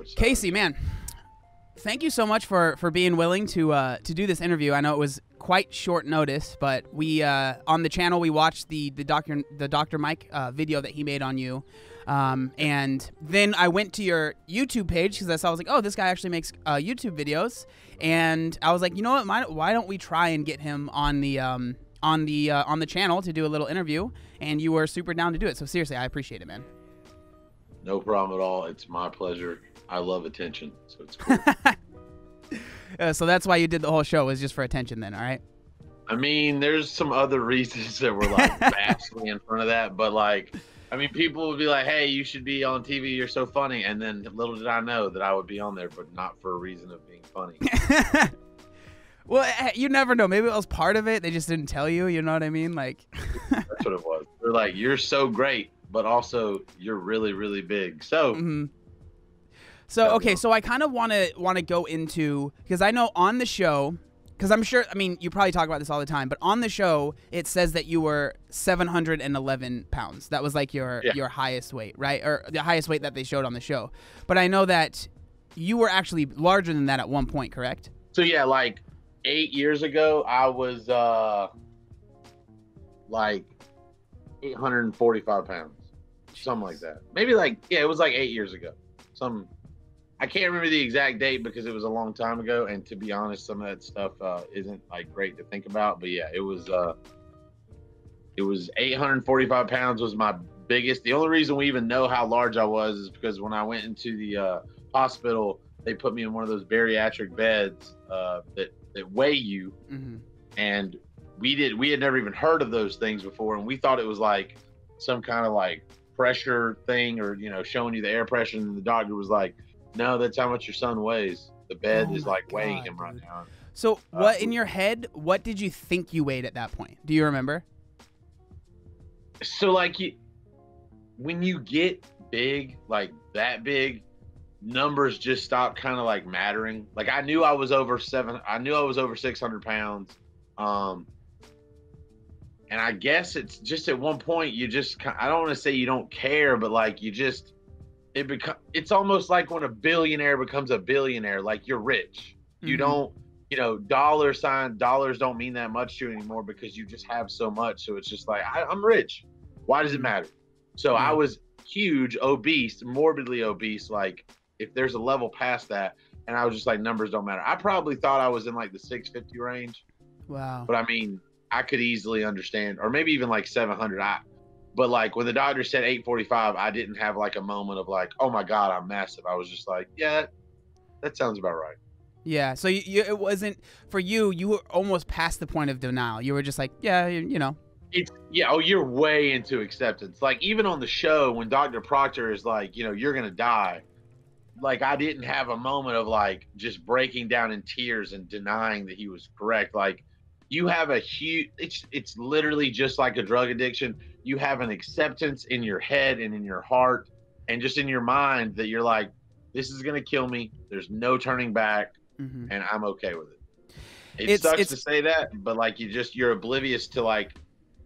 which Casey, man, thank you so much for for being willing to uh, to do this interview. I know it was quite short notice, but we uh, on the channel we watched the the doctor the Doctor Mike uh, video that he made on you. Um, and then I went to your YouTube page because I saw I was like, oh, this guy actually makes uh, YouTube videos, and I was like, you know what? Why, why don't we try and get him on the um, on the uh, on the channel to do a little interview? And you were super down to do it. So seriously, I appreciate it, man. No problem at all. It's my pleasure. I love attention, so it's cool. Uh, so that's why you did the whole show was just for attention, then. All right. I mean, there's some other reasons that were like vastly in front of that, but like, I mean, people would be like, "Hey, you should be on TV. You're so funny," and then little did I know that I would be on there, but not for a reason of being funny. well, eh, you never know. Maybe it was part of it. They just didn't tell you. You know what I mean? Like. That's what it was. They're like, "You're so great, but also you're really, really big." So. Mm-hmm. So okay, so I kind of want to want to go into because I know on the show because I'm sure I mean you probably talk about this all the time, but on the show it says that you were 711 pounds. That was like your Yeah. your highest weight, right? Or the highest weight that they showed on the show. But I know that you were actually larger than that at one point, correct? So yeah, like eight years ago, I was uh like 845 pounds, something like that. Maybe like yeah, it was like eight years ago. Some I can't remember the exact date because it was a long time ago, and to be honest, some of that stuff uh, isn't like great to think about. But yeah, it was uh it was 845 pounds was my biggest. The only reason we even know how large I was is because when I went into the uh, hospital, they put me in one of those bariatric beds uh, that that weigh you, Mm-hmm. and we did we had never even heard of those things before, and we thought it was like some kind of like pressure thing or you know showing you the air pressure, and the doctor was like, "No, that's how much your son weighs. The bed Oh is like weighing God, him right now." So Uh, what in your head? What did you think you weighed at that point? Do you remember? so like you, when you get big like that big numbers just stop kind of like mattering like i knew i was over seven i knew i was over 600 pounds um and i guess it's just at one point you just i don't want to say you don't care but like you just it become it's almost like when a billionaire becomes a billionaire like you're rich. You Mhm. don't you know dollar sign dollars don't mean that much to you anymore because you just have so much. So it's just like I, i'm rich. Why does it matter? So i was huge obese morbidly obese like if there's a level past that and i was just like numbers don't matter. I probably thought i was in like the 650 range. Wow. but i mean i could easily understand or maybe even like 700 i but like when the doctor said 845 i didn't have like a moment of like oh my god i'm massive i was just like yeah that, that sounds about right Yeah. So you, you, it wasn't for you. You were almost past the point of denial. You were just like, yeah, you, you know. it's yeah oh you're way into acceptance like even on the show when dr proctor is like you know you're gonna die like i didn't have a moment of like just breaking down in tears and denying that he was correct like you have a huge it's it's literally just like a drug addiction you have an acceptance in your head and in your heart and just in your mind that you're like this is gonna kill me. There's no turning back hmm and i'm okay with it. It It's- sucks it's- to say that but like you just you're oblivious to like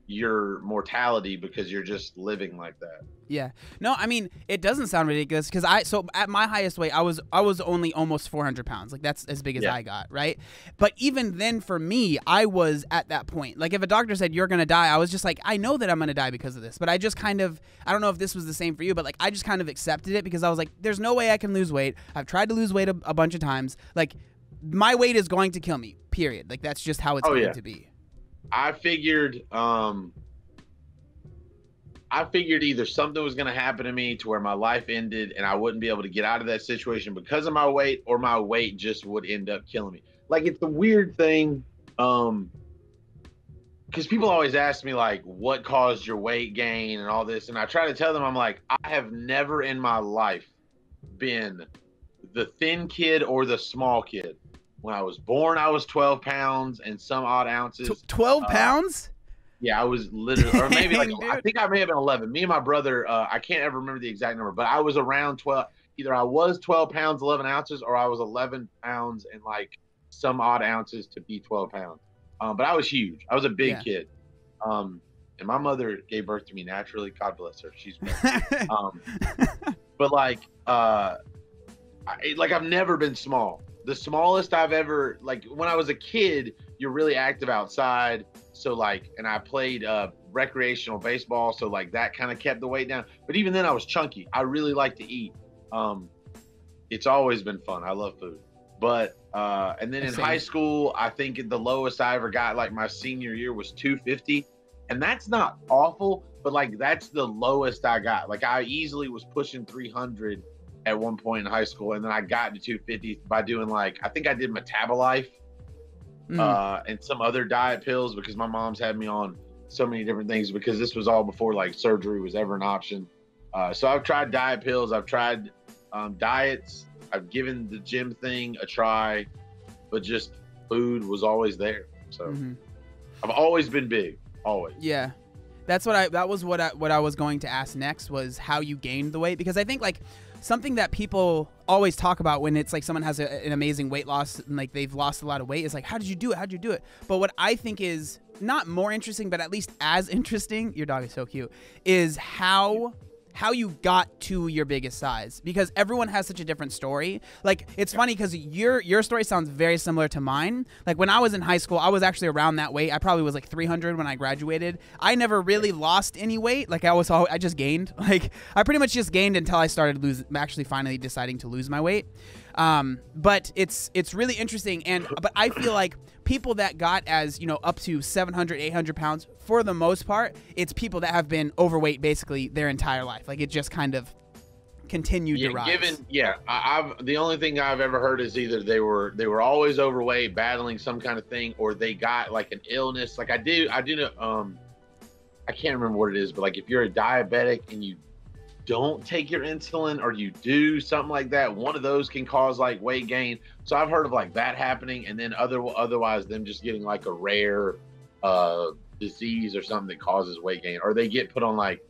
your mortality because you're just living like that Yeah. No, I mean it doesn't sound ridiculous because I so at my highest weight I was I was only almost 400 pounds. Like that's as big as Yeah. I got, right? But even then, for me, I was at that point. Like if a doctor said you're gonna die, I was just like, I know that I'm gonna die because of this. But I just kind of I don't know if this was the same for you, but like I just kind of accepted it because I was like, there's no way I can lose weight. I've tried to lose weight a, a bunch of times. Like my weight is going to kill me. Period. Like that's just how it's Oh, going yeah. to be. I figured um i figured either something was going to happen to me to where my life ended and i wouldn't be able to get out of that situation because of my weight or my weight just would end up killing me. Like it's a weird thing um because people always ask me like what caused your weight gain and all this and i try to tell them i'm like i have never in my life been the thin kid or the small kid when i was born i was 12 pounds and some odd ounces. Tw 12 uh, pounds? yeah i was literally or maybe like i think i may have been 11 me and my brother uh, i can't ever remember the exact number but i was around 12 either i was 12 pounds 11 ounces or i was 11 pounds and like some odd ounces to be 12 pounds. Um, but i was huge. I was a big Yeah. kid. Um, and my mother gave birth to me naturally. God bless her. She's um, but like uh I, like I've never been small. The smallest I've ever like when I was a kid, you're really active outside. So like, and I played uh, recreational baseball, so like that kind of kept the weight down. But even then, I was chunky. I really like to eat. Um, it's always been fun. I love food. But uh, and then in Same. high school, I think the lowest I ever got, like my senior year, was 250, and that's not awful, but like that's the lowest I got. Like I easily was pushing 300 at one point in high school, and then I got to 250 by doing like I think I did Metabolife Mm. uh, and some other diet pills because my mom's had me on so many different things because this was all before like surgery was ever an option. Uh, so I've tried diet pills, I've tried um, diets, I've given the gym thing a try, but just food was always there. So Mhm. I've always been big, always. Yeah. That's what I that was what I what I was going to ask next was how you gained the weight because I think like something that people always talk about when it's like someone has a, an amazing weight loss and like they've lost a lot of weight is like how did you do it? How did you do it? But what I think is not more interesting but at least as interesting, your dog is so cute, is how how you got to your biggest size because everyone has such a different story. Like it's funny because your your story sounds very similar to mine. Like when I was in high school, I was actually around that weight. I probably was like 300 when I graduated. I never really lost any weight. Like I was, I just gained. Like I pretty much just gained until I started losing. Actually, finally deciding to lose my weight. Um, but it's it's really interesting and but I feel like people that got as you know up to 700 800 pounds for the most part it's people that have been overweight basically their entire life like it just kind of continued Yeah, to rise given yeah, I, I've the only thing I've ever heard is either they were they were always overweight, battling some kind of thing, or they got like an illness. Like I do, I do know. Um, I can't remember what it is, but like if you're a diabetic and you don't take your insulin or you do something like that, one of those can cause like weight gain. So I've heard of like that happening, and then other otherwise them just getting like a rare uh disease or something that causes weight gain, or they get put on like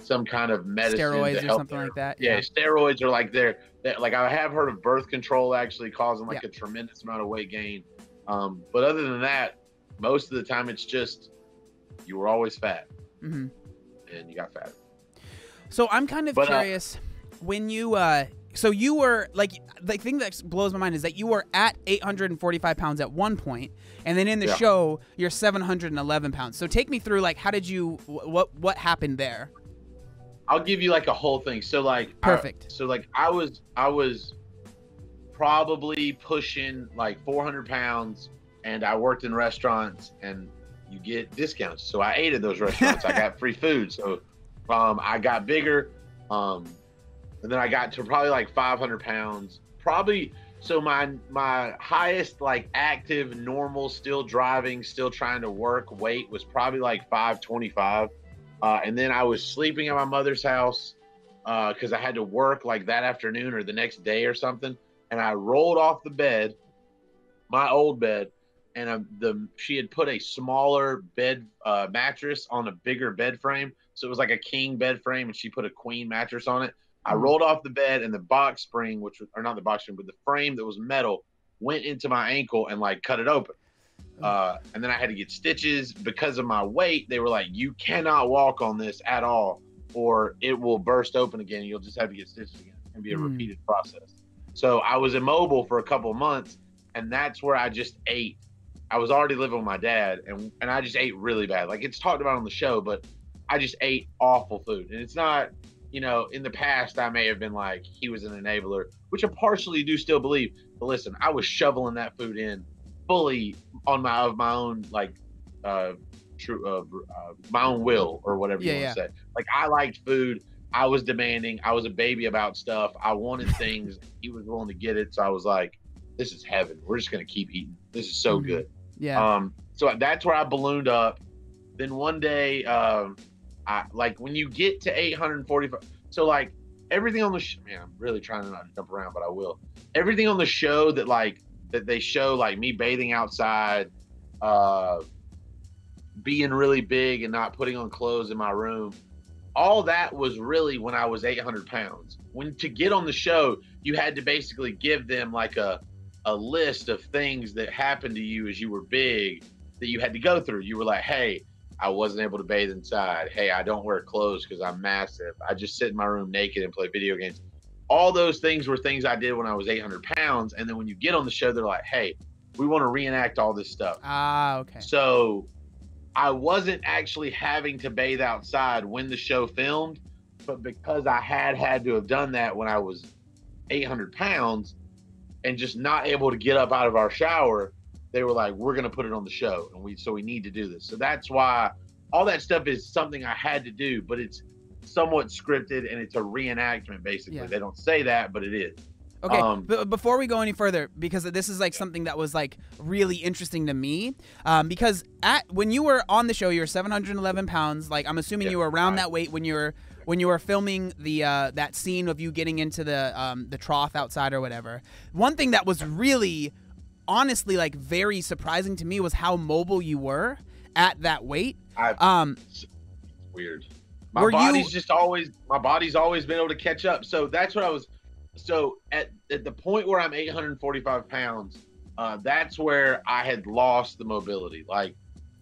some kind of medicine steroids or something their- like that yeah, steroids are like they're, they like I have heard of birth control actually causing like Yeah. a tremendous amount of weight gain. Um, but other than that, most of the time it's just you were always fat hmm and you got fat. So I'm kind of But, uh, curious when you uh so you were like the thing that blows my mind is that you were at 845 pounds at one point and then in the Yeah. show you're 711 pounds. So take me through like how did you what what happened there? I'll give you like a whole thing. So like I- Perfect. so like I was I was probably pushing like 400 pounds, and I worked in restaurants, and you get discounts. So I ate at those restaurants. I got free food. So um, I got bigger, um, and then I got to probably like 500 pounds. Probably so my my highest like active, normal, still driving, still trying to work weight was probably like 525. Uh, and then I was sleeping at my mother's house because I had to work like that afternoon or the next day or something. And I rolled off the bed, my old bed, and um, the she had put a smaller bed uh, mattress on a bigger bed frame. So it was like a king bed frame, and she put a queen mattress on it. I Mhm. rolled off the bed, and the box spring, which was or not the box spring, but the frame that was metal, went into my ankle and like cut it open. Uh, and then I had to get stitches because of my weight. They were like, "You cannot walk on this at all, or it will burst open again. You'll just have to get stitches again. and be a Hmm. repeated process." So I was immobile for a couple of months, and that's where I just ate. I was already living with my dad, and and I just ate really bad. Like it's talked about on the show, but I just ate awful food, and it's not. You know, in the past, I may have been like he was an enabler, which I partially do still believe. But listen, I was shoveling that food in fully on my of my own like uh true uh, uh my own will or whatever Yeah, you want to say. Like i liked food. I was demanding. I was a baby about stuff. I wanted things. He was willing to get it. So i was like this is heaven. We're just gonna keep eating. This is so Mhm. good. Yeah. um so that's where i ballooned up. Then one day um i like when you get to 845 so like everything on the sh- man i'm really trying to not jump around but i will. Everything on the show that like that they show like me bathing outside uh being really big and not putting on clothes in my room all that was really when i was 800 pounds. When to get on the show you had to basically give them like a a list of things that happened to you as you were big that you had to go through. You were like hey i wasn't able to bathe inside hey i don't wear clothes because i'm massive i just sit in my room naked and play video games all those things were things I did when I was 800 pounds. And then when you get on the show, they're like, hey, we want to reenact all this stuff. Ah, okay. So I wasn't actually having to bathe outside when the show filmed, but because I had had to have done that when I was 800 pounds and just not able to get up out of our shower, they were like, we're going to put it on the show. And we, so we need to do this. So that's why all that stuff is something I had to do, but it's somewhat scripted and it's a reenactment basically. Yeah. They don't say that, but it is. Okay, Um, but before we go any further, because this is like something that was like really interesting to me, um, because at when you were on the show, you were 711 pounds. Like I'm assuming Yeah, you were around right. that weight when you were when you were filming the uh, that scene of you getting into the um, the trough outside or whatever. One thing that was really, honestly, like very surprising to me was how mobile you were at that weight. I, Um, weird. My Were you- body's just always my body's always been able to catch up. So that's what I was. So at at the point where I'm 845 pounds, uh, that's where I had lost the mobility. Like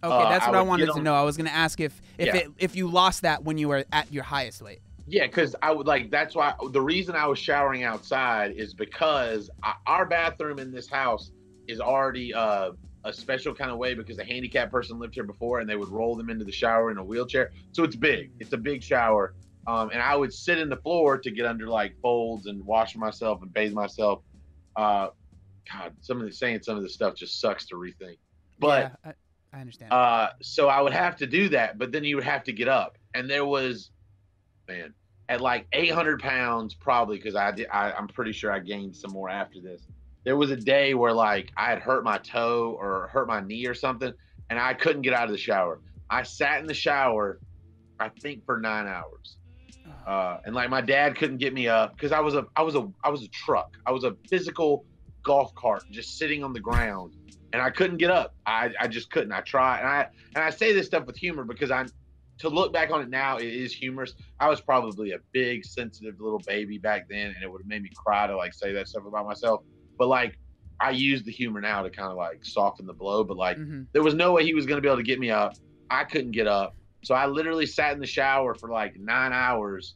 okay, Uh, that's I what I would wanted get to know. I was gonna ask if if Yeah. it if you lost that when you were at your highest weight. yeah, because I would like that's why the reason I was showering outside is because I, our bathroom in this house is already uh, a special kind of way because a handicapped person lived here before and they would roll them into the shower in a wheelchair. So it's big. It's a big shower. Um, and I would sit in the floor to get under like folds and wash myself and bathe myself. Uh, God, some of the saying some of this stuff just sucks to rethink. But yeah, I, I understand. uh, so I would have to do that, but then you would have to get up. And there was, man, at like 800 pounds, probably because I did. I, I'm pretty sure I gained some more after this. There was a day where like I had hurt my toe or hurt my knee or something, and I couldn't get out of the shower. I sat in the shower, I think for nine hours. Uh, and like my dad couldn't get me up because I was a I was a I was a truck. I was a physical golf cart just sitting on the ground, and I couldn't get up. I, I just couldn't. I tried, and I and I say this stuff with humor because I'm to look back on it now, it is humorous. I was probably a big sensitive little baby back then, and it would have made me cry to like say that stuff about myself. But like I use the humor now to kind of like soften the blow. But like hmm there was no way he was going to be able to get me up. I couldn't get up. So I literally sat in the shower for like nine hours.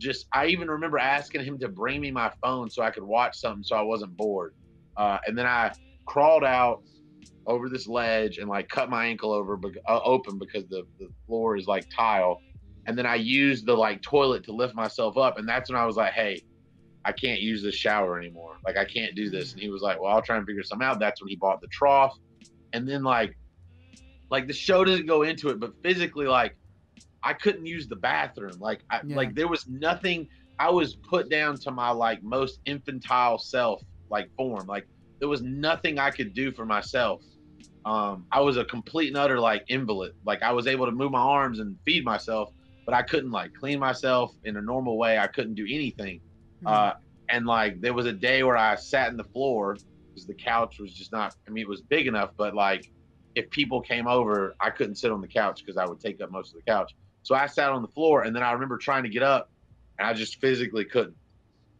Just, I even remember asking him to bring me my phone so I could watch something so I wasn't bored. Uh, and then I crawled out over this ledge and like cut my ankle over bec- uh, open because the, the floor is like tile. And then I used the like toilet to lift myself up. And that's when I was like, hey, I can't use this shower anymore. Like, I can't do this. And he was like, well, I'll try and figure something out. That's when he bought the trough. And then like, like the show doesn't go into it, but physically, like I couldn't use the bathroom. Like, I, Yeah. like there was nothing. I was put down to my like most infantile self, like form. Like there was nothing I could do for myself. Um, I was a complete and utter like invalid. Like I was able to move my arms and feed myself, but I couldn't like clean myself in a normal way. I couldn't do anything. Uh, and like there was a day where I sat in the floor because the couch was just not. I mean, it was big enough, but like if people came over, I couldn't sit on the couch because I would take up most of the couch. So I sat on the floor, and then I remember trying to get up, and I just physically couldn't.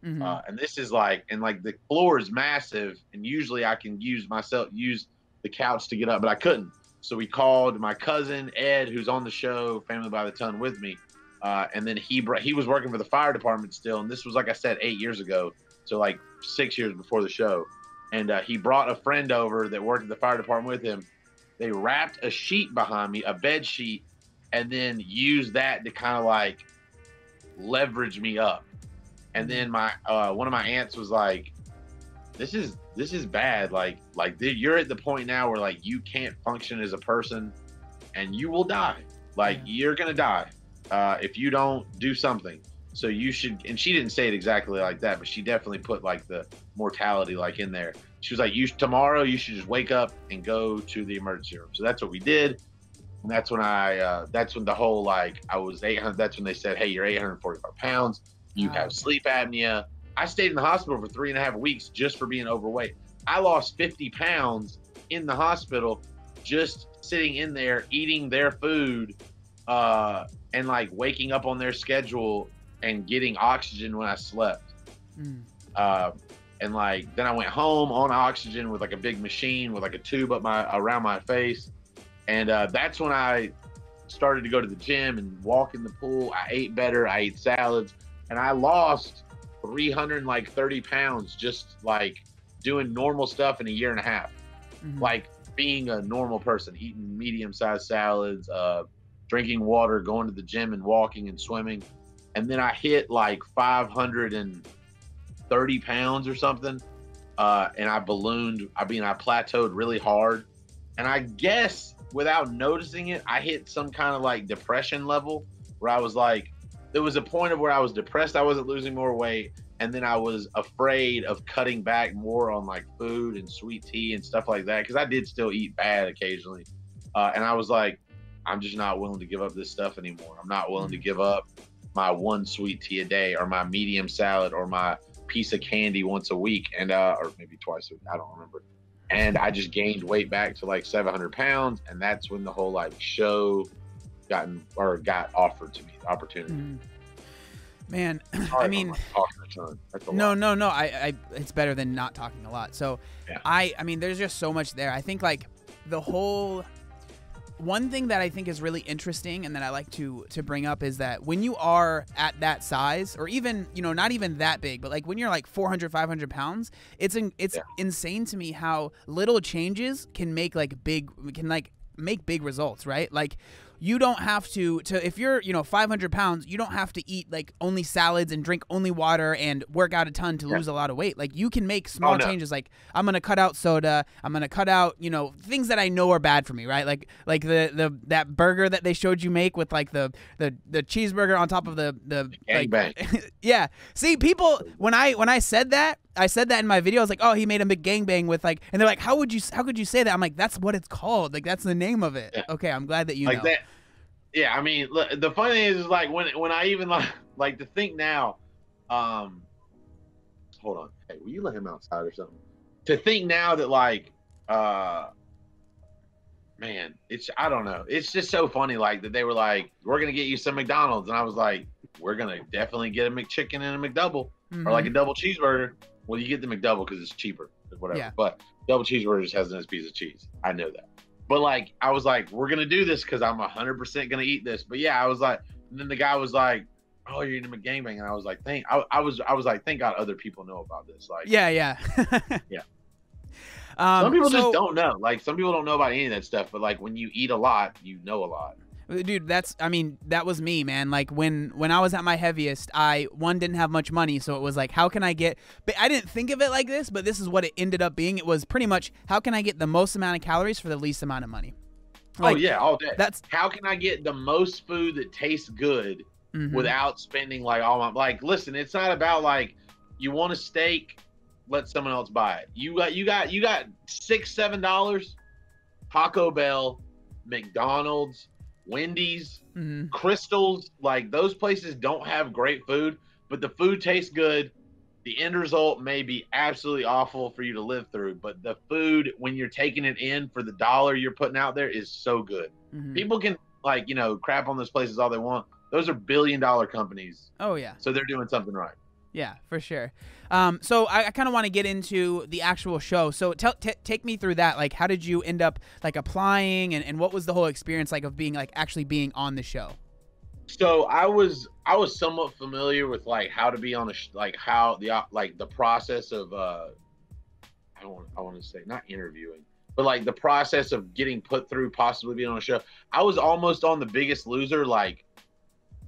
Mhm. Uh, and this is like, and like the floor is massive, and usually I can use myself use the couch to get up, but I couldn't. So we called my cousin Ed, who's on the show, Family by the Ton, with me, uh, and then he brought, he was working for the fire department still, and this was like I said eight years ago, so like six years before the show, and uh, he brought a friend over that worked at the fire department with him. They wrapped a sheet behind me, a bed sheet, and then used that to kind of like leverage me up. And then my uh, one of my aunts was like, "This is this is bad. Like like dude, you're at the point now where like you can't function as a person, and you will die. Like Yeah. you're gonna die uh, if you don't do something. So you should." And she didn't say it exactly like that, but she definitely put like the mortality like in there. She was like, "You tomorrow you should just wake up and go to the emergency room." So that's what we did. And that's when I, uh, that's when the whole like, I was 800. That's when they said, hey, you're 845 pounds. You Oh, have okay. sleep apnea. I stayed in the hospital for three and a half weeks just for being overweight. I lost 50 pounds in the hospital just sitting in there eating their food uh, and like waking up on their schedule and getting oxygen when I slept. Mm. Uh, and like then I went home on oxygen with like a big machine with like a tube up my around my face, and uh, that's when I started to go to the gym and walk in the pool. I ate better. I ate salads, and I lost 300 like 30 pounds just like doing normal stuff in a year and a half. Mhm. Like being a normal person, eating medium sized salads, uh, drinking water, going to the gym and walking and swimming. And then I hit like 530 pounds or something. Uh, and I ballooned. I mean, I plateaued really hard. And I guess without noticing it, I hit some kind of like depression level where I was like, there was a point of where I was depressed. I wasn't losing more weight. And then I was afraid of cutting back more on like food and sweet tea and stuff like that because I did still eat bad occasionally. Uh, and I was like, I'm just not willing to give up this stuff anymore. I'm not willing to give up my one sweet tea a day or my medium salad or my piece of candy once a week and uh, or maybe twice a week. I don't remember. And I just gained weight back to like 700 pounds, and that's when the whole like show gotten or got offered to me the opportunity. Mhm. Man, Sorry I mean, like, a ton. That's a no, no, no. I, I, it's better than not talking a lot. So, Yeah. I, I mean, there's just so much there. I think like the whole one thing that I think is really interesting and that I like to to bring up is that when you are at that size or even you know not even that big but like when you're like 400 500 pounds it's in, it's Yeah. insane to me how little changes can make like big can like make big results right like you don't have to to if you're you know 500 pounds you don't have to eat like only salads and drink only water and work out a ton to Yeah. lose a lot of weight like you can make oh, small Oh, no. changes like i'm gonna cut out soda i'm gonna cut out you know things that i know are bad for me right like like the the that burger that they showed you make with like the the the cheeseburger on top of the the like Gangbang. yeah see people when i when i said that I said that in my video. I was like, "Oh, he made a McGangbang with like," and they're like, "How would you? How could you say that?" I'm like, "That's what it's called. Like, that's the name of it." Yeah. Okay, I'm glad that you like know. that. Yeah, I mean, look, the funny thing is, is like when when I even like like to think now, um, hold on, hey, will you let him outside or something? To think now that like, uh, man, it's I don't know, it's just so funny like that they were like, we're gonna get you some McDonald's, and I was like, we're gonna definitely get a McChicken and a McDouble Mhm. or like a double cheeseburger. Well, you get the McDouble because it's cheaper, whatever. Yeah. But double cheeseburger just has a nice piece of cheese. I know that. But like, I was like, we're gonna do this because I'm hundred percent gonna eat this. But yeah, I was like, and then the guy was like, oh, you're eating a gangbang, and I was like, thank, I, I was, I was like, thank God other people know about this. Like, yeah, yeah, Yeah. Um, some people so- just don't know. Like, some people don't know about any of that stuff. But like, when you eat a lot, you know a lot. Dude that's i mean that was me man. Like when when i was at my heaviest i one didn't have much money so it was like how can i get but i didn't think of it like this but this is what it ended up being. It was pretty much how can i get the most amount of calories for the least amount of money? Oh yeah, all day. that's How can I get the most food that tastes good mhm. without spending like all my like listen it's not about like you want a steak let someone else buy it. You got you got you got six seven dollars? Taco bell mcdonald's wendy's Mhm. Krystal's like those places don't have great food but the food tastes good. The end result may be absolutely awful for you to live through but the food when you're taking it in for the dollar you're putting out there is so good. Mhm. people can like you know crap on those places all they want. Those are billion dollar companies. Oh yeah. So they're doing something right Yeah, for sure. Um, so I, I kind of want to get into the actual show. So tell, take me through that. Like, how did you end up like applying, and, and what was the whole experience like of being like actually being on the show? so i was i was somewhat familiar with like how to be on a like how the uh, like the process of uh i don't i want to say not interviewing but like the process of getting put through possibly being on a show i was almost on the biggest loser like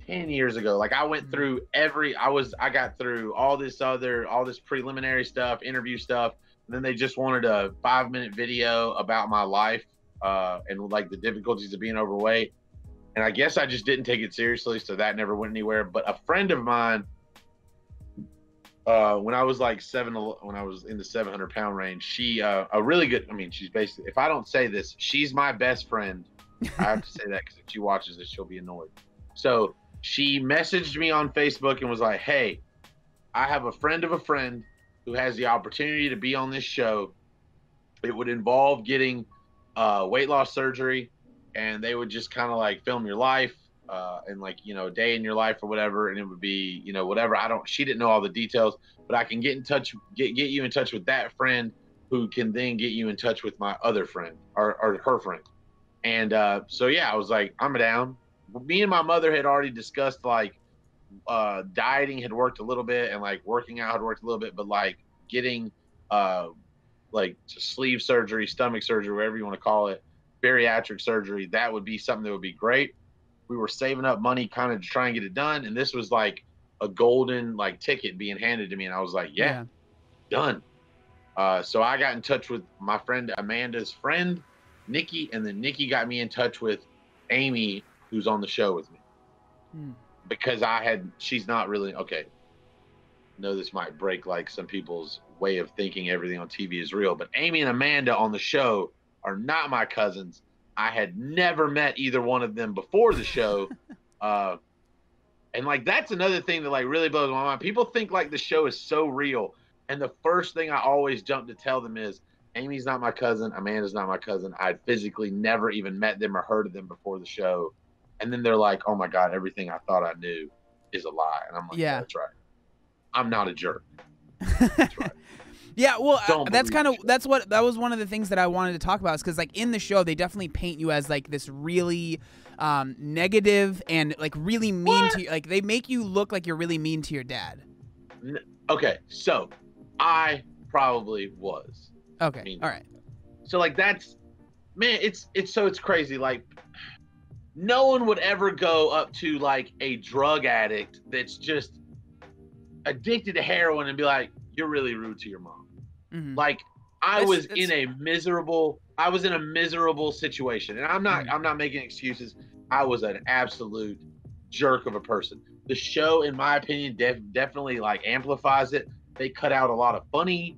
10 years ago. Like i went Mhm. through every i was i got through all this other all this preliminary stuff interview stuff. And then they just wanted a five minute video about my life uh and like the difficulties of being overweight. And i guess i just didn't take it seriously so that never went anywhere. But a friend of mine uh when i was like seven when i was in the 700 pound range she uh a really good i mean she's basically if i don't say this she's my best friend. I have to say that because if she watches this she'll be annoyed. So she messaged me on facebook and was like hey i have a friend of a friend who has the opportunity to be on this show. It would involve getting uh, weight loss surgery and they would just kind of like film your life uh, and like you know a day in your life or whatever. And it would be you know whatever. I don't she didn't know all the details but i can get in touch get, get you in touch with that friend who can then get you in touch with my other friend or, or her friend. And uh, so yeah i was like i'm down me and my mother had already discussed like uh, dieting had worked a little bit and like working out had worked a little bit, but like getting uh, like sleeve surgery, stomach surgery, whatever you want to call it, bariatric surgery, that would be something that would be great. We were saving up money kind of to try and get it done. And this was like a golden like ticket being handed to me. And I was like, yeah, yeah. done. Uh, so I got in touch with my friend Amanda's friend, Nikki, and then Nikki got me in touch with Amy, who's on the show with me. Hmm. Because I had, she's not really, okay, know this might break like some people's way of thinking everything on TV is real, but Amy and Amanda on the show are not my cousins. I had never met either one of them before the show. uh, and like that's another thing that like really blows my mind. People think like the show is so real. And the first thing I always jump to tell them is Amy's not my cousin, Amanda's not my cousin. I'd physically never even met them or heard of them before the show. And then they're like, Oh my God, everything I thought I knew is a lie. And I'm like, Yeah, that's right. I'm not a jerk. Right. yeah, well, that's kind of that's what that was one of the things that I wanted to talk about is because like in the show they definitely paint you as like this really um, negative and like really mean what? to you. Like they make you look like you're really mean to your dad. Okay, so I probably was. Okay, mean. all right. So like that's man, it's it's so it's crazy. Like no one would ever go up to like a drug addict that's just addicted to heroin and be like, "You're really rude to your mom." Mm-hmm. Like I it's, was it's... in a miserable, I was in a miserable situation, and I'm not, mm-hmm. I'm not making excuses. I was an absolute jerk of a person. The show, in my opinion, def- definitely like amplifies it. They cut out a lot of funny,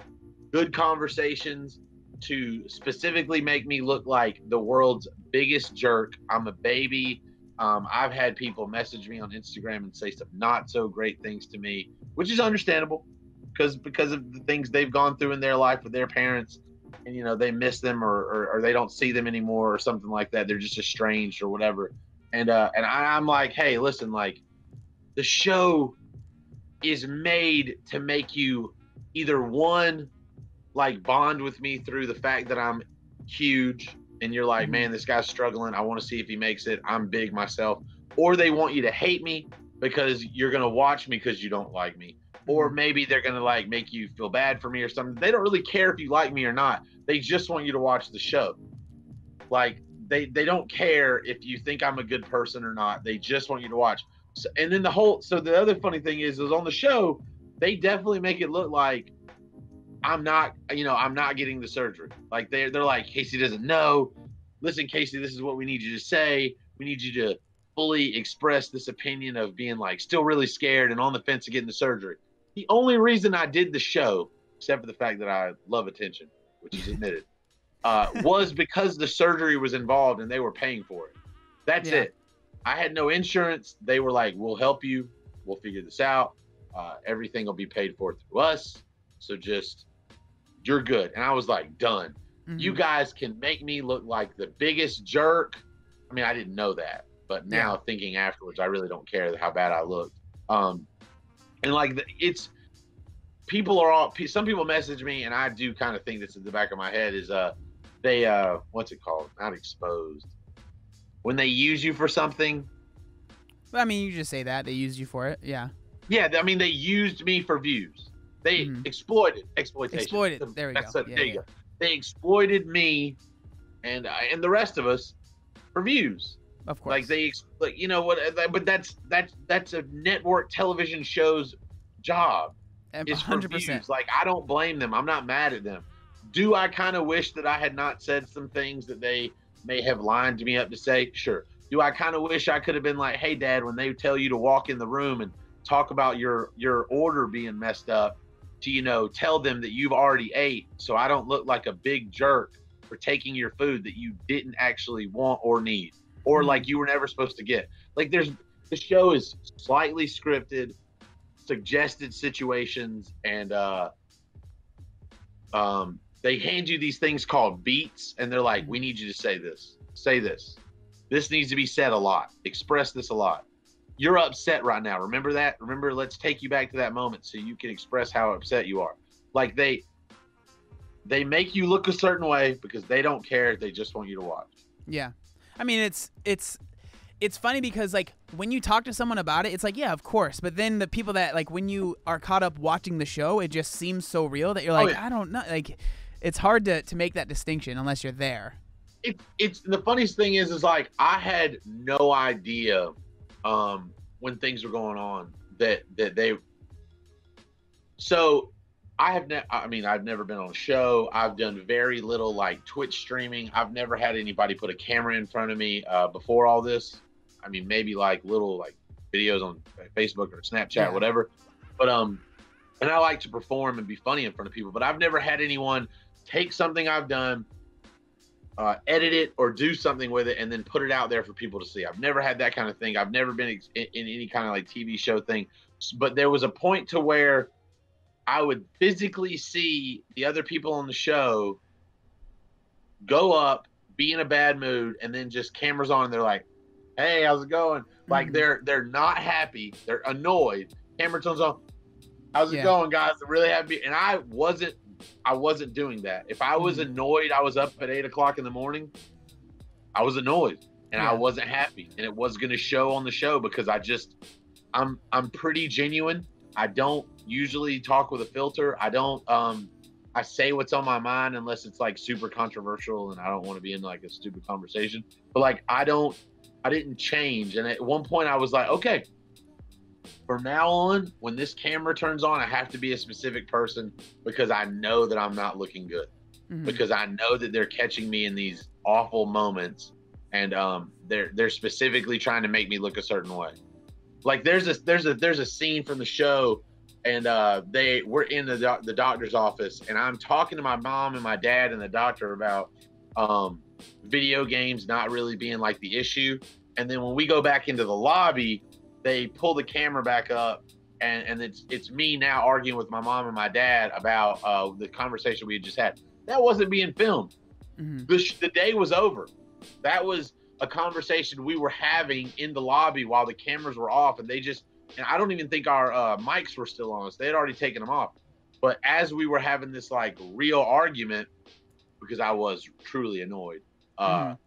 good conversations to specifically make me look like the world's biggest jerk. I'm a baby. Um, I've had people message me on Instagram and say some not so great things to me, which is understandable because because of the things they've gone through in their life with their parents, and you know they miss them or, or, or they don't see them anymore or something like that. They're just estranged or whatever. And uh, and I, I'm like, hey, listen, like the show is made to make you either one like bond with me through the fact that I'm huge and you're like, mm-hmm. man, this guy's struggling. I want to see if he makes it. I'm big myself. Or they want you to hate me because you're going to watch me because you don't like me. Or mm-hmm. maybe they're going to like make you feel bad for me or something. They don't really care if you like me or not. They just want you to watch the show. Like they they don't care if you think I'm a good person or not. They just want you to watch. So, and then the whole so the other funny thing is is on the show, they definitely make it look like I'm not, you know, I'm not getting the surgery. Like they're they're like, Casey doesn't know. Listen, Casey, this is what we need you to say. We need you to fully express this opinion of being like still really scared and on the fence of getting the surgery. The only reason I did the show, except for the fact that I love attention, which is admitted, uh, was because the surgery was involved and they were paying for it. That's yeah. it. I had no insurance. They were like, "We'll help you. We'll figure this out. Uh, everything will be paid for through us. So just you're good. And I was like, done. Mm-hmm. You guys can make me look like the biggest jerk. I mean, I didn't know that, but now yeah. thinking afterwards, I really don't care how bad I looked. Um, and like, the, it's people are all, some people message me, and I do kind of think this in the back of my head is, uh, they, uh, what's it called? Not exposed. When they use you for something. I mean, you just say that they used you for it. Yeah. Yeah. I mean, they used me for views. They mm-hmm. exploited exploitation. Exploited. There we go. A, yeah, there you go. They exploited me, and uh, and the rest of us for views. Of course. Like they, like you know what? But that's that's that's a network television show's job. Is for 100%. views. Like I don't blame them. I'm not mad at them. Do I kind of wish that I had not said some things that they may have lined me up to say? Sure. Do I kind of wish I could have been like, "Hey, Dad," when they tell you to walk in the room and talk about your your order being messed up? To you know tell them that you've already ate so i don't look like a big jerk for taking your food that you didn't actually want or need or mm-hmm. like you were never supposed to get. Like there's the show is slightly scripted suggested situations and uh um they hand you these things called beats and they're like we need you to say this. Say this. This needs to be said a lot. Express this a lot you're upset right now. Remember that? Remember, let's take you back to that moment so you can express how upset you are. Like they they make you look a certain way because they don't care. They just want you to watch. Yeah. I mean, it's it's it's funny because like when you talk to someone about it, it's like yeah, of course. But then the people that like when you are caught up watching the show, it just seems so real that you're Oh, like yeah. I don't know. Like it's hard to to make that distinction unless you're there. it, it's the funniest thing is is like I had no idea um when things were going on that that they so I have ne- I mean I've never been on a show. I've done very little like Twitch streaming. I've never had anybody put a camera in front of me uh before all this. I mean maybe like little like videos on Facebook or Snapchat Yeah. whatever. But um and I like to perform and be funny in front of people but I've never had anyone take something I've done uh, edit it or do something with it and then put it out there for people to see. I've never had that kind of thing. I've never been ex- in, in any kind of like TV show thing. But there was a point to where I would physically see the other people on the show go up, be in a bad mood, and then just cameras on and they're like, "Hey, how's it going?" Like Mhm. they're they're not happy. They're annoyed. Camera turns on. How's it Yeah. going, guys? I'm really happy. And I wasn't I wasn't doing that. If I was Mhm. annoyed, I was up at eight o'clock in the morning. I was annoyed and Yeah. I wasn't happy, and it was going to show on the show because I just, I'm, I'm pretty genuine. I don't usually talk with a filter. I don't, um, I say what's on my mind unless it's like super controversial and I don't want to be in like a stupid conversation. But like, I don't, I didn't change. And at one point, I was like, okay, from now on, when this camera turns on, I have to be a specific person because I know that I'm not looking good Mhm. because I know that they're catching me in these awful moments, and um, they're they're specifically trying to make me look a certain way. Like there's a there's a there's a scene from the show, and uh, they we're in the doc- the doctor's office, and I'm talking to my mom and my dad and the doctor about um, video games not really being like the issue, and then when we go back into the lobby, they pull the camera back up. And, and it's it's me now arguing with my mom and my dad about uh, the conversation we had just had that wasn't being filmed. Mhm. The, sh- the day was over. That was a conversation we were having in the lobby while the cameras were off, and they just and I don't even think our uh, mics were still on us. They had already taken them off. But as we were having this like real argument, because I was truly annoyed, uh, Mhm.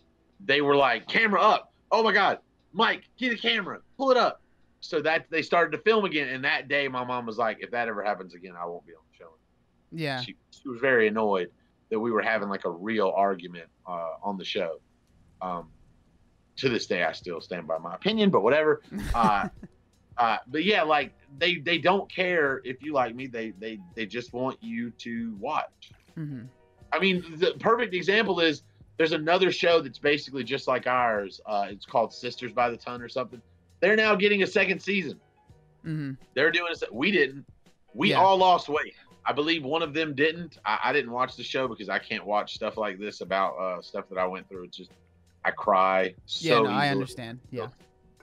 they were like, "Camera up! Oh my God, Mike, get the camera, pull it up." So that they started to film again, and that day my mom was like, "If that ever happens again, I won't be on the show." Yeah. she, she was very annoyed that we were having like a real argument uh, on the show. Um, to this day, I still stand by my opinion, but whatever. Uh, uh, but yeah, like they they don't care if you like me. They they they just want you to watch. Mhm. I mean, the perfect example is there's another show that's basically just like ours. Uh, it's called Sisters by the Ton or something. They're now getting a second season. Mhm. They're doing it. We didn't. We Yeah. all lost weight. I believe one of them didn't. I, I didn't watch the show because I can't watch stuff like this about uh, stuff that I went through. It's just I cry so Yeah. No, I understand. Yeah.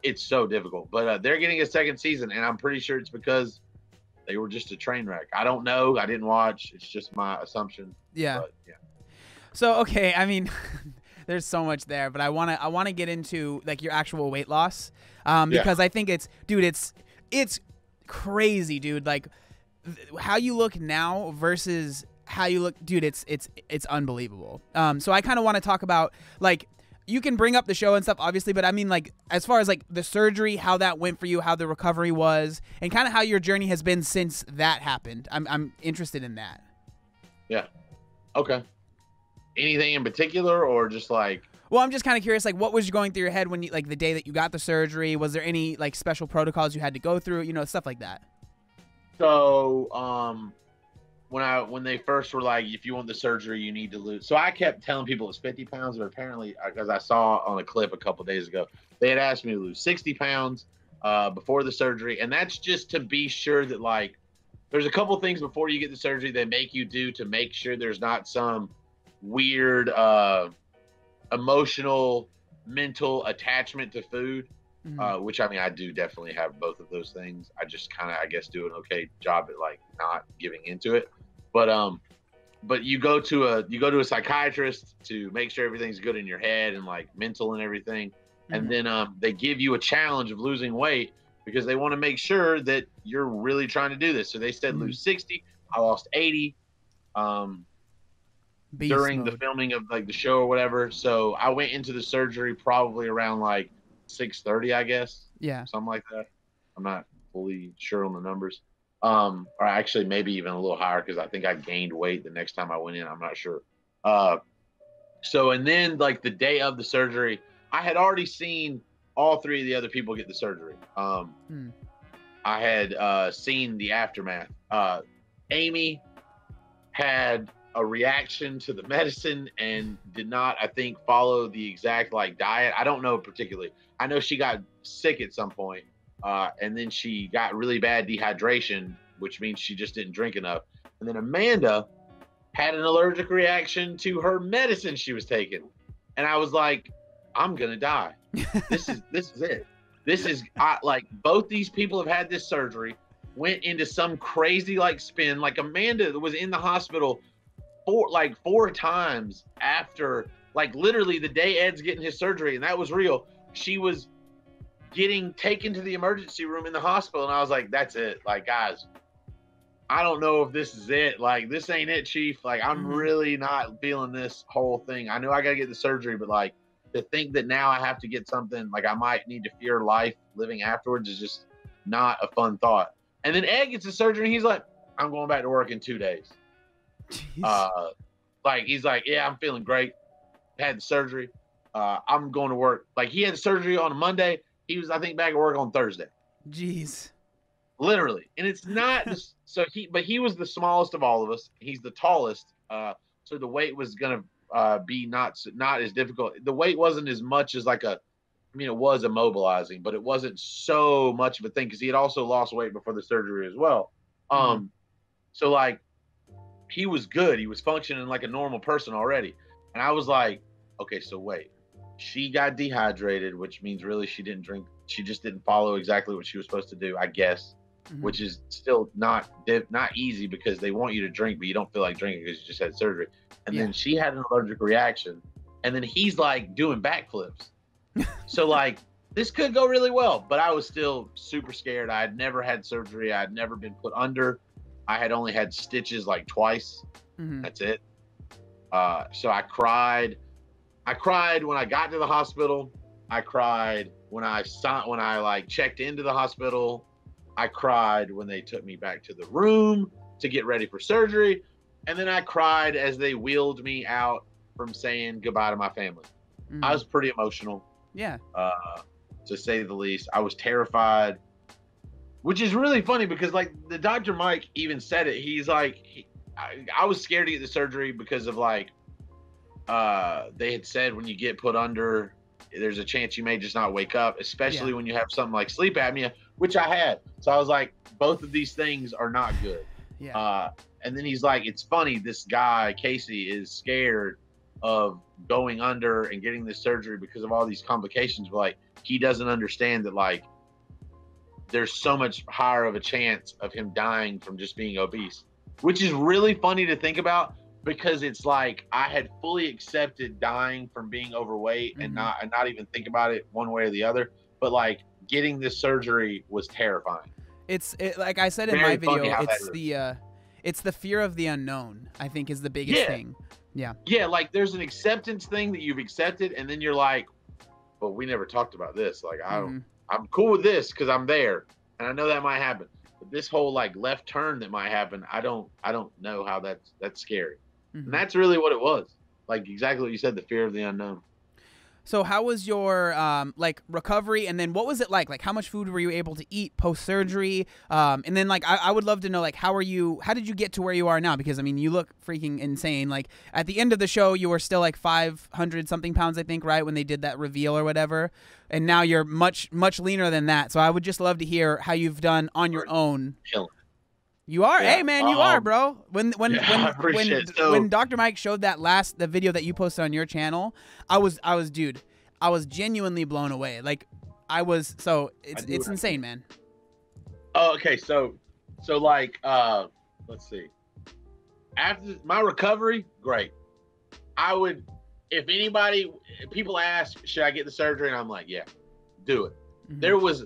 It's so difficult. But uh, they're getting a second season, and I'm pretty sure it's because they were just a train wreck. I don't know. I didn't watch. It's just my assumption. Yeah. But yeah. So okay, I mean, there's so much there, but I wanna I wanna get into like your actual weight loss, um, Yeah. because I think it's dude, it's it's crazy, dude. Like how you look now versus how you look, dude. It's it's it's unbelievable. Um, so I kind of want to talk about like. You can bring up the show and stuff, obviously, but I mean, like, as far as like the surgery, how that went for you, how the recovery was, and kind of how your journey has been since that happened. I'm, I'm interested in that. Yeah okay. Anything in particular, or just like Well, I'm just kind of curious, like, what was going through your head when you, like, the day that you got the surgery? Was there any like special protocols you had to go through? You know, stuff like that. So, um, when I when they first were like, if you want the surgery, you need to lose. So I kept telling people it's 50 pounds, but apparently, because I saw on a clip a couple days ago, they had asked me to lose 60 pounds uh, before the surgery, and that's just to be sure that like, there's a couple things before you get the surgery they make you do to make sure there's not some weird uh, emotional, mental attachment to food Mhm. uh, which I mean, I do definitely have both of those things. I just kind of, I guess, do an okay job at like not giving into it. But um, but you go to a you go to a psychiatrist to make sure everything's good in your head and like mental and everything, Mhm. and then um, they give you a challenge of losing weight because they want to make sure that you're really trying to do this. So they said Mhm. lose sixty. I lost eighty. Um, Beast during the filming of like the show or whatever. So I went into the surgery probably around like six thirty, I guess. Yeah. something like that. I'm not fully sure on the numbers. Um, or actually maybe even a little higher because I think I gained weight the next time I went in. I'm not sure. Uh, so and then like the day of the surgery, I had already seen all three of the other people get the surgery. Um, Hmm. I had uh, seen the aftermath. Uh, Amy had a reaction to the medicine and did not, I think, follow the exact like diet. I don't know particularly. I know she got sick at some point, uh, and then she got really bad dehydration, which means she just didn't drink enough. And then Amanda had an allergic reaction to her medicine she was taking, and I was like, I'm gonna die. this is this is it. This is I, like both these people have had this surgery, went into some crazy like spin. Like Amanda was in the hospital four like four times after like literally the day Ed's getting his surgery, and that was real. She was getting taken to the emergency room in the hospital, and I was like, "That's it, like guys." I don't know if this is it. Like, this ain't it, Chief. Like, I'm Mhm. really not feeling this whole thing. I knew I got to get the surgery, but like, to think that now I have to get something like I might need to fear life living afterwards is just not a fun thought. And then Ed gets the surgery and he's like, I'm going back to work in two days. Uh, like he's like, yeah, I'm feeling great. Had the surgery. Uh, I'm going to work. Like he had surgery on a Monday. He was, I think, back at work on Thursday. Jeez. Literally. And it's not just, so he, but he was the smallest of all of us. He's the tallest. Uh, so the weight was gonna uh, be not not as difficult. The weight wasn't as much as like a, I mean, it was immobilizing, but it wasn't so much of a thing because he had also lost weight before the surgery as well. Um, so like, he was good. He was functioning like a normal person already, and I was like, okay, so wait, she got dehydrated, which means really she didn't drink. She just didn't follow exactly what she was supposed to do, I guess Mhm. which is still not not easy because they want you to drink, but you don't feel like drinking because you just had surgery. And Yeah. then she had an allergic reaction, and then he's like doing backflips. so like this could go really well, but I was still super scared. I had never had surgery. I had never been put under. I had only had stitches like twice. Mhm. That's it. Uh, so I cried. I cried when I got to the hospital. I cried when I saw when I like checked into the hospital. I cried when they took me back to the room to get ready for surgery, and then I cried as they wheeled me out from saying goodbye to my family. Mhm. I was pretty emotional, yeah. uh, to say the least. I was terrified, which is really funny because like the Dr. Mike even said it. He's like, he, I, I was scared to get the surgery because of like, uh, they had said when you get put under, there's a chance you may just not wake up, especially when you have something like sleep apnea, which I had. So I was like, both of these things are not good. Yeah. Uh, and then he's like, it's funny, this guy, Casey, is scared of going under and getting this surgery because of all these complications. But like, he doesn't understand that, like, there's so much higher of a chance of him dying from just being obese, which is really funny to think about because it's like I had fully accepted dying from being overweight and Mhm. not and not even think about it one way or the other. But like getting this surgery was terrifying. It's it, like I said in my video. funny how that It's the uh, it's the fear of the unknown. I think is the biggest Yeah. thing. yeah, Yeah, like there's an acceptance thing that you've accepted, and then you're like, but we never talked about this. Like I don't, Mhm. I'm cool with this because I'm there, and I know that might happen. But this whole like left turn that might happen, I don't, I don't know how that's that's scary. Mhm. And that's really what it was. Like exactly what you said, the fear of the unknown. So how was your um, like recovery, and then what was it like? Like how much food were you able to eat post surgery? Um, and then like I, I would love to know like how are you? How did you get to where you are now? Because I mean you look freaking insane. Like at the end of the show, you were still like five hundred something pounds, I think, right when they did that reveal or whatever. And now you're much much leaner than that. So I would just love to hear how you've done on your own. Killing. You are, Yeah, hey man, you are, um, bro. When when yeah, when when. So- when Dr. Mike showed that last the video that you posted on your channel, I was I was dude, I was genuinely blown away. Like I was so it's it's insane, man. Oh, okay. So, so like, uh, let's see. After my recovery, great. I would, if anybody, if people ask, should I get the surgery? And I'm like, yeah, do it. Mhm. There was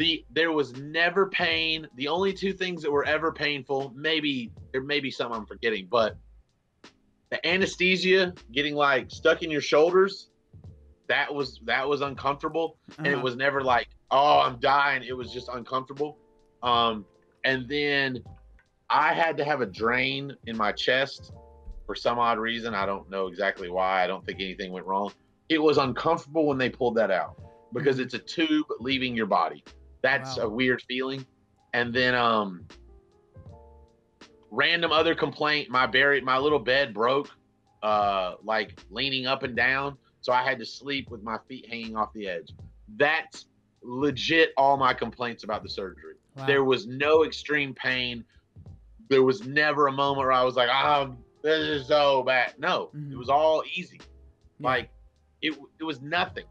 the there was never pain. The only two things that were ever painful, maybe there may be some I'm forgetting, but the anesthesia getting like stuck in your shoulders, that was that was uncomfortable, and it Uh-huh. was never like, oh, I'm dying. It was just uncomfortable. Um, and then I had to have a drain in my chest for some odd reason. I don't know exactly why. I don't think anything went wrong. It was uncomfortable when they pulled that out because Mhm. it's a tube leaving your body. That's Wow. a weird feeling. And then um random other complaint, my buried my little bed broke uh like leaning up and down, so I had to sleep with my feet hanging off the edge. That's legit all my complaints about the surgery. Wow. There was no extreme pain. There was never a moment where I was like, "Ah, this is so bad." No, Mhm. it was all easy. Yeah. Like it, it was nothing.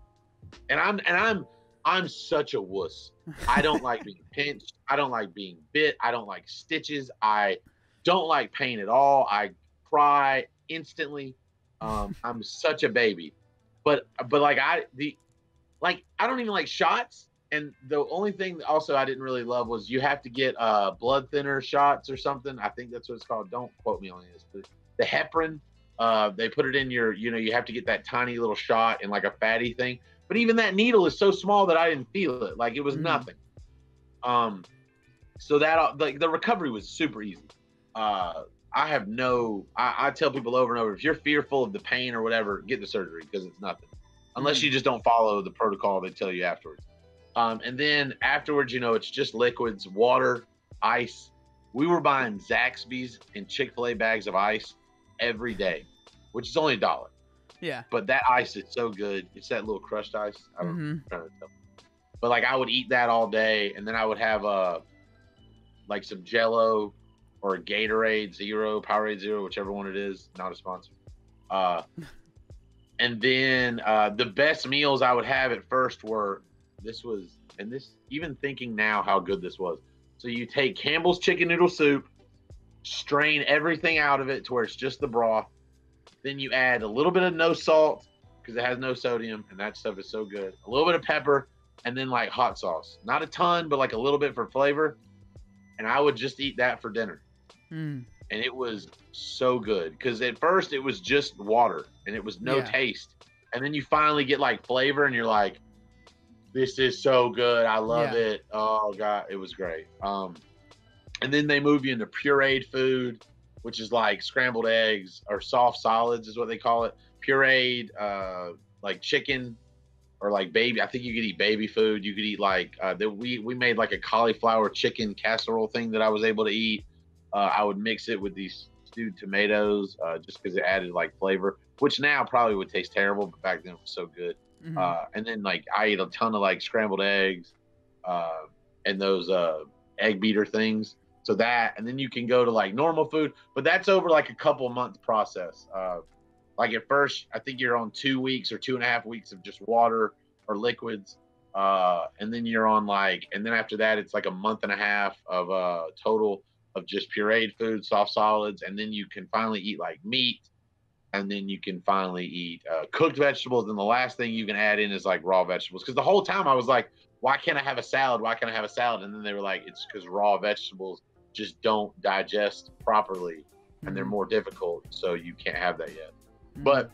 And I'm and I'm I'm such a wuss. I don't like being pinched. I don't like being bit. I don't like stitches. I don't like pain at all. I cry instantly. Um, I'm such a baby. But but like I the like I don't even like shots. And the only thing also I didn't really love was you have to get uh blood thinner shots or something. I think that's what it's called. Don't quote me on this, but the heparin, uh, they put it in your, you know, you have to get that tiny little shot in like a fatty thing. But even that needle is so small that I didn't feel it. Like it was Mhm. nothing. Um, so that like the recovery was super easy. Uh, I have no. I, I tell people over and over: if you're fearful of the pain or whatever, get the surgery because it's nothing. Unless Mhm. you just don't follow the protocol they tell you afterwards. Um, and then afterwards, you know, it's just liquids, water, ice. We were buying Zaxby's and Chick Fil A bags of ice every day, which is only a dollar. Yeah. But that ice is so good. It's that little crushed ice. I don't hmm know. trying to tell. But like I would eat that all day, and then I would have uh like some Jello or a Gatorade Zero, Powerade Zero, whichever one it is. Not a sponsor. Uh, and then uh, the best meals I would have at first were this was and this even thinking now how good this was. So you take Campbell's chicken noodle soup, strain everything out of it to where it's just the broth. Then you add a little bit of no salt because it has no sodium, and that stuff is so good. A little bit of pepper, and then like hot sauce. Not a ton, but like a little bit for flavor. And I would just eat that for dinner. Mm. And it was so good because at first it was just water and it was no Yeah. taste. And then you finally get like flavor, and you're like, this is so good. I love Yeah. it. Oh god, it was great. Um, and then they move you into pureed food, which is like scrambled eggs or soft solids is what they call it. Pureed, uh, like chicken or like baby. I think you could eat baby food. You could eat like uh, the, we we made like a cauliflower chicken casserole thing that I was able to eat. Uh, I would mix it with these stewed tomatoes uh, just because it added like flavor, which now probably would taste terrible, but back then it was so good. Mhm. Uh, and then like I eat a ton of like scrambled eggs, uh, and those uh, egg beater things. So that, and then you can go to like normal food, but that's over like a couple month process. Uh, like at first, I think you're on two weeks or two and a half weeks of just water or liquids, uh, and then you're on like, and then after that, it's like a month and a half of uh, total of just pureed food, soft solids, and then you can finally eat like meat and then you can finally eat uh, cooked vegetables. And the last thing you can add in is like raw vegetables. Because the whole time I was like, why can't I have a salad? Why can't I have a salad? And then they were like, it's because raw vegetables just don't digest properly and they're Mhm. more difficult. So you can't have that yet. Mhm. But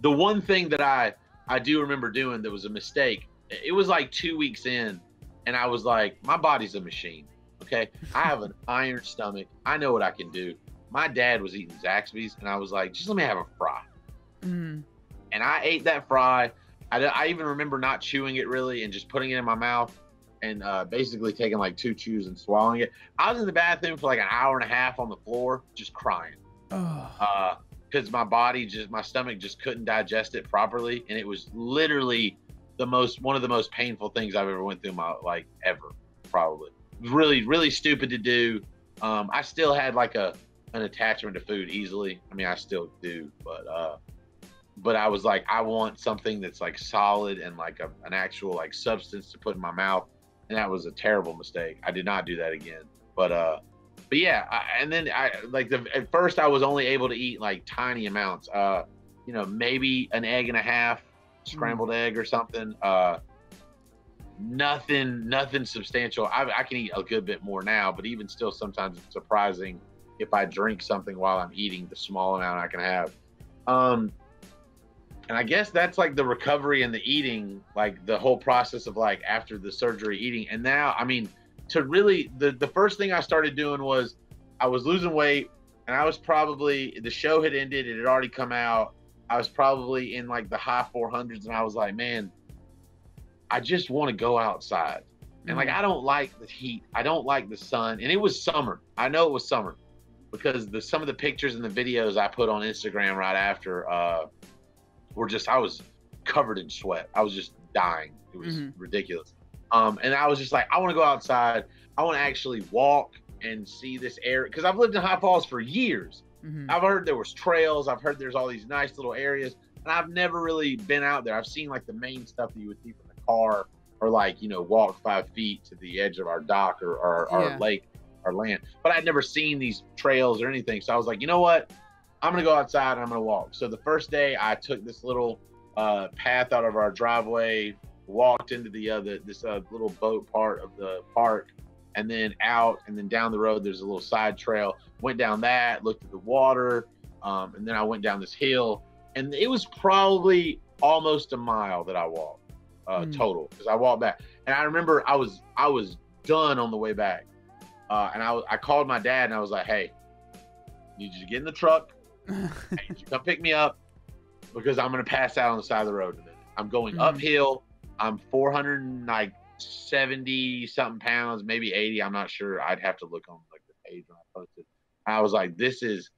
the one thing that I I do remember doing that was a mistake. It was like two weeks in, and I was like, my body's a machine. Okay, I have an iron stomach. I know what I can do. My dad was eating Zaxby's, and I was like, just let me have a fry. Mhm. And I ate that fry. I, I even remember not chewing it really and just putting it in my mouth and uh, basically taking like two chews and swallowing it. I was in the bathroom for like an hour and a half on the floor, just crying. Oh. because my body just my stomach just couldn't digest it properly and it was literally the most one of the most painful things i've ever went through in my like ever probably. Really really stupid to do. Um i still had like a an attachment to food easily. I mean i still do but uh but i was like i want something that's like solid and like a, an actual like substance to put in my mouth and that was a terrible mistake i did not do that again but uh but yeah, I, and then I like the at first I was only able to eat like tiny amounts. Uh, you know, maybe an egg and a half, scrambled egg or something. Uh, nothing, nothing substantial. I, I can eat a good bit more now, but even still, sometimes it's surprising if I drink something while I'm eating the small amount I can have. Um, and I guess that's like the recovery and the eating, like the whole process of like after the surgery eating. And now, I mean, to really the the first thing I started doing was I was losing weight, and I was probably the show had ended, it had already come out. I was probably in like the high 400s, and I was like, man, I just want to go outside. And like, Mm-hmm. I don't like the heat. I don't like the sun. And it was summer. I know it was summer because the some of the pictures and the videos I put on Instagram right after uh, were just I was covered in sweat. I was just dying. It was Mhm. ridiculous. Um, and I was just like, I want to go outside. I want to actually walk and see this area because I've lived in High Falls for years. Mhm. I've heard there was trails. I've heard there's all these nice little areas, and I've never really been out there. I've seen like the main stuff that you would see from the car, or like you know walk five feet to the edge of our dock or our, our Yeah. lake, our land. But I'd never seen these trails or anything. So I was like, you know what? I'm gonna go outside and I'm gonna walk. So the first day I took this little uh, path out of our driveway, walked into the other this uh, little boat part of the park, and then out and then down the road. There's a little side trail. Went down that, looked at the water, um, and then I went down this hill, and it was probably almost a mile that I walked uh, Mm. total because I walked back, and I remember I was I was done on the way back, uh, and I I called my dad and I was like, hey, need you to get in the truck, Need come pick me up because I'm gonna pass out on the side of the road in a minute. I'm going Mhm. uphill. I'm 470 something pounds, maybe 80. I'm not sure. I'd have to look on like the page when I posted. I was like, this is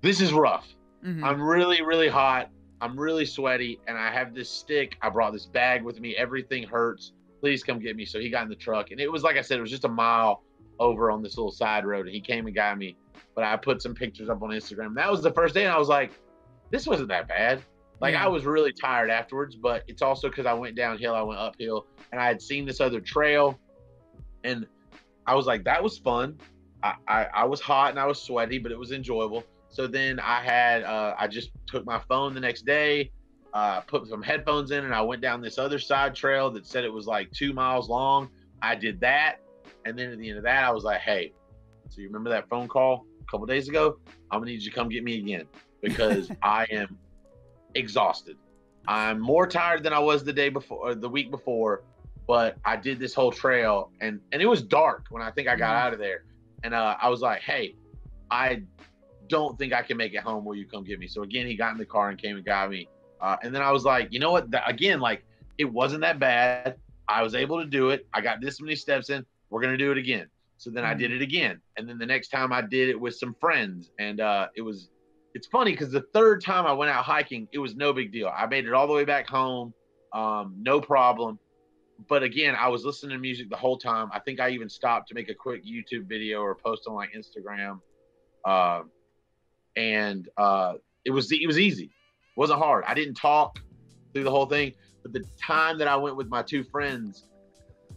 this is rough. Mhm. I'm really, really hot. I'm really sweaty, and I have this stick. I brought this bag with me. Everything hurts. Please come get me. So he got in the truck, and it was like I said, it was just a mile over on this little side road, and he came and got me. But I put some pictures up on Instagram. That was the first day, and I was like, this wasn't that bad. Like Yeah. I was really tired afterwards, but it's also because I went downhill, I went uphill, and I had seen this other trail, and I was like, that was fun. I, I, I was hot and I was sweaty, but it was enjoyable. So then I had uh, I just took my phone the next day, uh, put some headphones in, and I went down this other side trail that said it was like two miles long. I did that, and then at the end of that, I was like, hey, so you remember that phone call a couple days ago? I'm gonna need you to come get me again because I am exhausted. I'm more tired than I was the day before, the week before, but I did this whole trail, and and it was dark when I think I got out of there, and uh, I was like, hey, I don't think I can make it home. Will you come get me? So again, he got in the car and came and got me. Uh, and then I was like, you know what? That, again, like it wasn't that bad. I was able to do it. I got this many steps in. We're gonna do it again. So then I did it again. And then the next time I did it with some friends, and uh, it was. It's funny because the third time I went out hiking, it was no big deal. I made it all the way back home, um, no problem. But again, I was listening to music the whole time. I think I even stopped to make a quick YouTube video or post on like Instagram. Uh, and uh, it was it was easy. It wasn't hard. I didn't talk through the whole thing. But the time that I went with my two friends,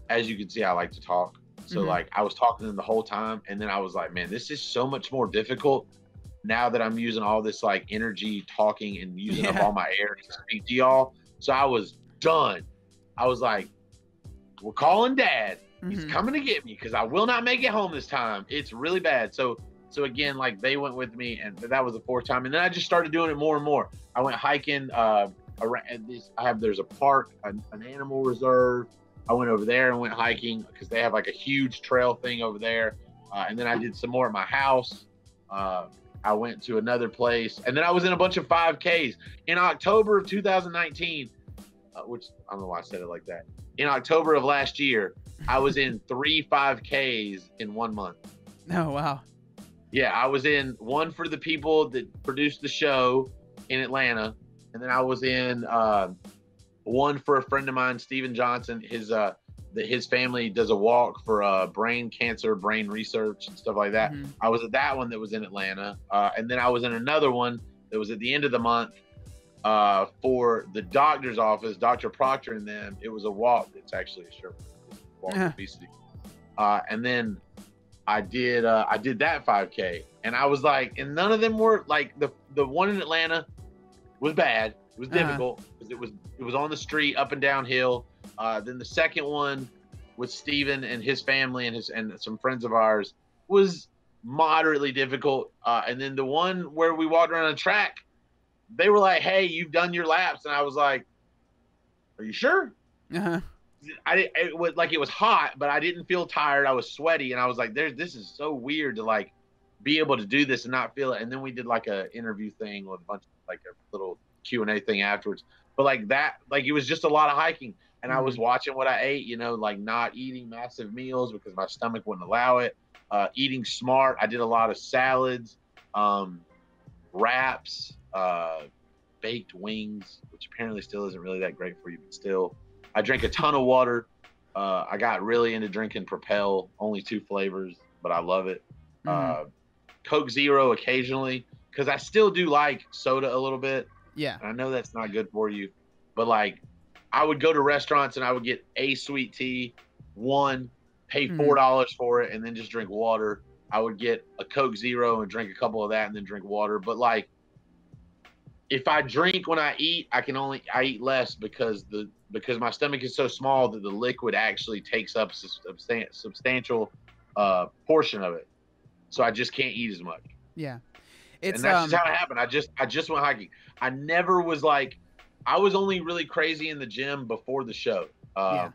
as you can see, I like to talk. So Mhm. like I was talking to them the whole time, and then I was like, man, this is so much more difficult now that I'm using all this like energy talking and using up all my air to speak to y'all. So I was done. I was like, we're calling dad. He's Mhm. coming to get me because I will not make it home this time. It's really bad. So so again, like they went with me, and that was the fourth time. And then I just started doing it more and more. I went hiking uh, around this. I have there's a park, an, an animal reserve. I went over there and went hiking because they have like a huge trail thing over there. Uh, and then I did some more at my house. Uh, I went to another place, and then I was in a bunch of 5Ks in October of 2019, uh, which I don't know why I said it like that. In October of last year, I was in three 5Ks in one month. Oh wow. Yeah, I was in one for the people that produced the show in Atlanta, and then I was in uh, one for a friend of mine, Steven Johnson. His uh, that his family does a walk for uh, brain cancer, brain research, and stuff like that. Mhm. I was at that one that was in Atlanta, uh, and then I was in another one that was at the end of the month uh, for the doctor's office, Dr. Proctor, and them. It was a walk. It's actually a shirt. Walk Yeah. obesity. Uh, and then I did uh, I did that 5K, and I was like, and none of them were like the the one in Atlanta was bad. It was Uh-huh. difficult because it was it was on the street, up and down hill. Uh, then the second one with Steven and his family and his and some friends of ours was moderately difficult. Uh, and then the one where we walked around a track they were like, "Hey, you've done your laps," and I was like, "Are you sure?" Uh-huh. I didn't. It was like it was hot, but I didn't feel tired. I was sweaty, and I was like, "There's this is so weird to like be able to do this and not feel it." And then we did like a interview thing with a bunch of like a little Q and A thing afterwards. But like that, like it was just a lot of hiking, and I was watching what I ate. You know, like not eating massive meals because my stomach wouldn't allow it. Uh, eating smart. I did a lot of salads, um, wraps, uh, baked wings, which apparently still isn't really that great for you, but still. I drank a ton of water. Uh, I got really into drinking Propel, only two flavors, but I love it. Uh, Coke Zero occasionally, because I still do like soda a little bit. Yeah. And I know that's not good for you, but like I would go to restaurants and I would get a sweet tea, one, pay Mhm. four dollars for it, and then just drink water. I would get a Coke Zero and drink a couple of that and then drink water. But like if I drink when I eat, I can only I eat less because the because my stomach is so small that the liquid actually takes up a substantial uh, portion of it. So I just can't eat as much Yeah. It's and that's um, just how it happened. I just I just went hiking. I never was like I was only really crazy in the gym before the show. Uh, Yeah.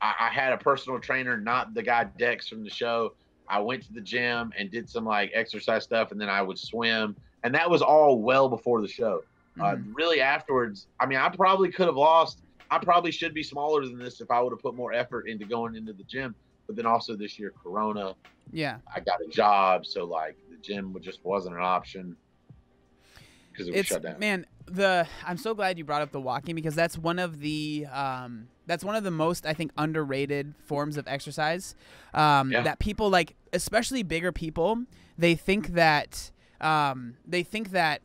I, I had a personal trainer, not the guy Dex from the show. I went to the gym and did some like exercise stuff, and then I would swim, and that was all well before the show. Uh, mhm. really, afterwards, I mean, I probably could have lost. I probably should be smaller than this if I would have put more effort into going into the gym. But then also this year, Corona, yeah. I got a job, so like gym just wasn't an option because it was it's shut down. man the i'm so glad you brought up the walking because that's one of the um that's one of the most i think underrated forms of exercise um Yeah. that people like especially bigger people they think that um they think that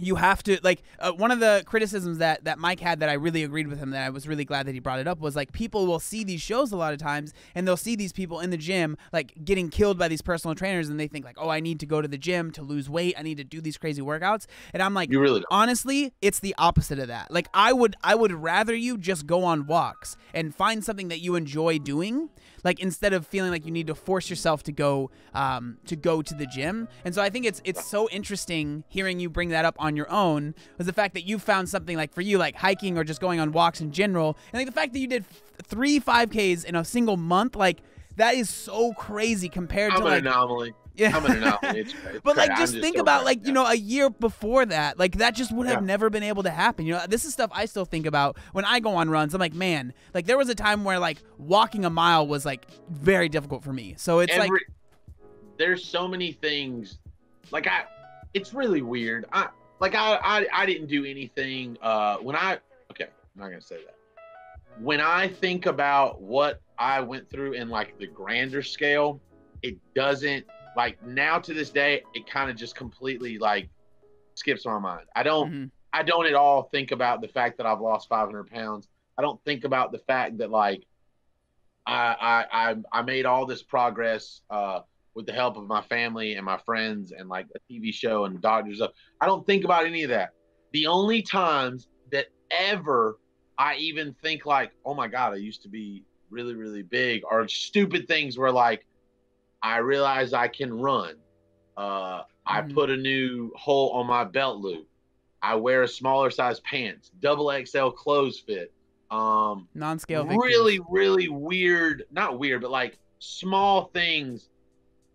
you have to like uh, one of the criticisms that that Mike had that I really agreed with him that I was really glad that he brought it up was like people will see these shows a lot of times and they'll see these people in the gym like getting killed by these personal trainers and they think like oh I need to go to the gym to lose weight. I need to do these crazy workouts. And I'm like You really don't. honestly it's the opposite of that. Like I would I would rather you just go on walks and find something that you enjoy doing like instead of feeling like you need to force yourself to go um, to go to the gym and so i think it's it's so interesting hearing you bring that up on your own was the fact that you found something like for you like hiking or just going on walks in general and like the fact that you did f- three 5ks in a single month like that is so crazy compared I'm to an like anomaly. Yeah an anomaly. It's, it's but like just just think so about like you know a year before that like that just would have Yeah. never been able to happen you know this is stuff i still think about when i go on runs i'm like man like there was a time where like walking a mile was like very difficult for me so it's like there's so many things like I it's really weird. I like I I, I didn't do anything uh when I okay, I'm not gonna say that. When I think about what I went through in like the grander scale, it doesn't like now to this day, it kind of just completely like skips my mind. I don't mhm, I don't at all think about the fact that I've lost 500 pounds. I don't think about the fact that like I I I, I made all this progress uh, with the help of my family and my friends and like a TV show and doctors. I don't think about any of that. The only times that ever I even think like, oh my god, I used to be really really big, are stupid things where like I realize I can run. Uh, I Mhm. put a new hole on my belt loop. I wear a smaller size pants, double XL clothes fit. Um, non-scale victories. really, really weird, not weird, but like small things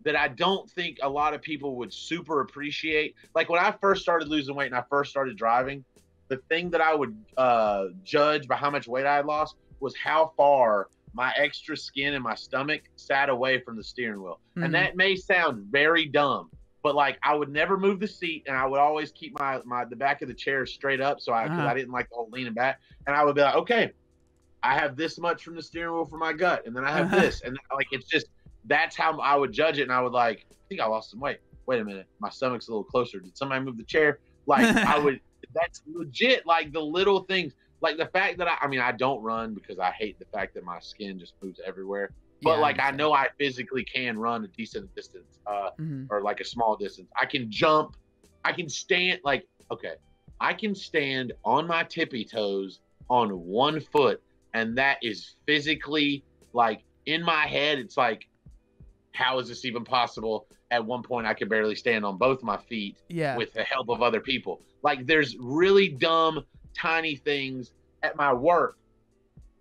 that I don't think a lot of people would super appreciate. Like when I first started losing weight and I first started driving, the thing that I would uh, judge by how much weight I had lost was how far my extra skin in my stomach sat away from the steering wheel. Mhm. And that may sound very dumb, but like I would never move the seat and I would always keep my, my the back of the chair straight up so I Uh-huh. I didn't like the whole leaning back. And I would be like, okay, I have this much from the steering wheel for my gut, and then I have Uh-huh. this, and like it's just that's how I would judge it, and I would like I think I lost some weight. Wait a minute, my stomach's a little closer. Did somebody move the chair? Like I would. That's legit. Like the little things, like the fact that I. I mean, I don't run because I hate the fact that my skin just moves everywhere. But Yeah, like I understand. know I physically can run a decent distance, uh, Mhm. or like a small distance. I can jump. I can stand. Like okay, I can stand on my tippy toes on one foot, and that is physically like in my head. It's like, how is this even possible? at one point I could barely stand on both my feet Yeah. with the help of other people. Like there's really dumb, tiny things at my work.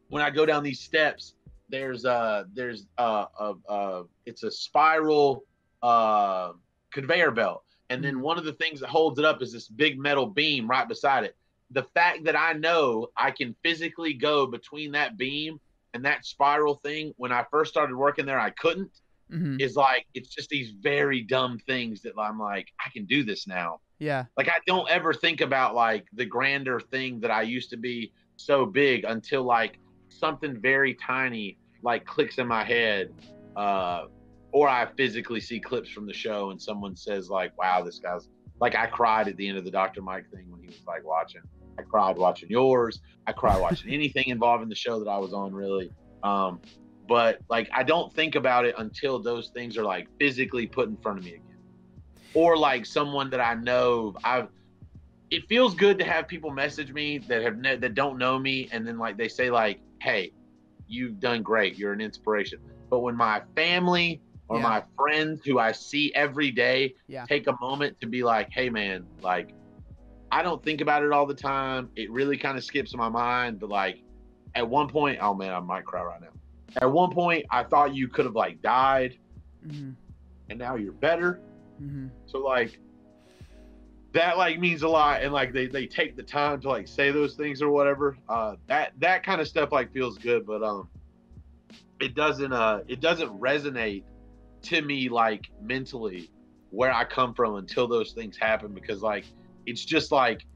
When I go down these steps, there's a there's a, uh, uh it's a spiral uh conveyor belt, and then Mhm. one of the things that holds it up is this big metal beam right beside it. The fact that I know I can physically go between that beam and that spiral thing when I first started working there, I couldn't hmm is like it's just these very dumb things that I'm like I can do this now. Yeah. Like I don't ever think about like the grander thing that I used to be so big until like something very tiny like clicks in my head uh or I physically see clips from the show and someone says like wow this guy's like I cried at the end of the Dr. Mike thing when he was like watching I cried watching yours I cried watching anything involving the show that I was on really um but like I don't think about it until those things are like physically put in front of me again or like someone that I know I've it feels good to have people message me that have ne- that don't know me and then like they say like hey you've done great. You're an inspiration. But when my family or Yeah. my friends who I see every day Yeah. take a moment to be like hey man like I don't think about it all the time. It really kind of skips my mind but like at one point oh man I might cry right now. At one point I thought you could have like died hmm and now you're better hmm so like that like means a lot and like they, they take the time to like say those things or whatever. Uh that that kind of stuff like feels good, but um it doesn't uh it doesn't resonate to me like mentally where I come from until those things happen because like it's just like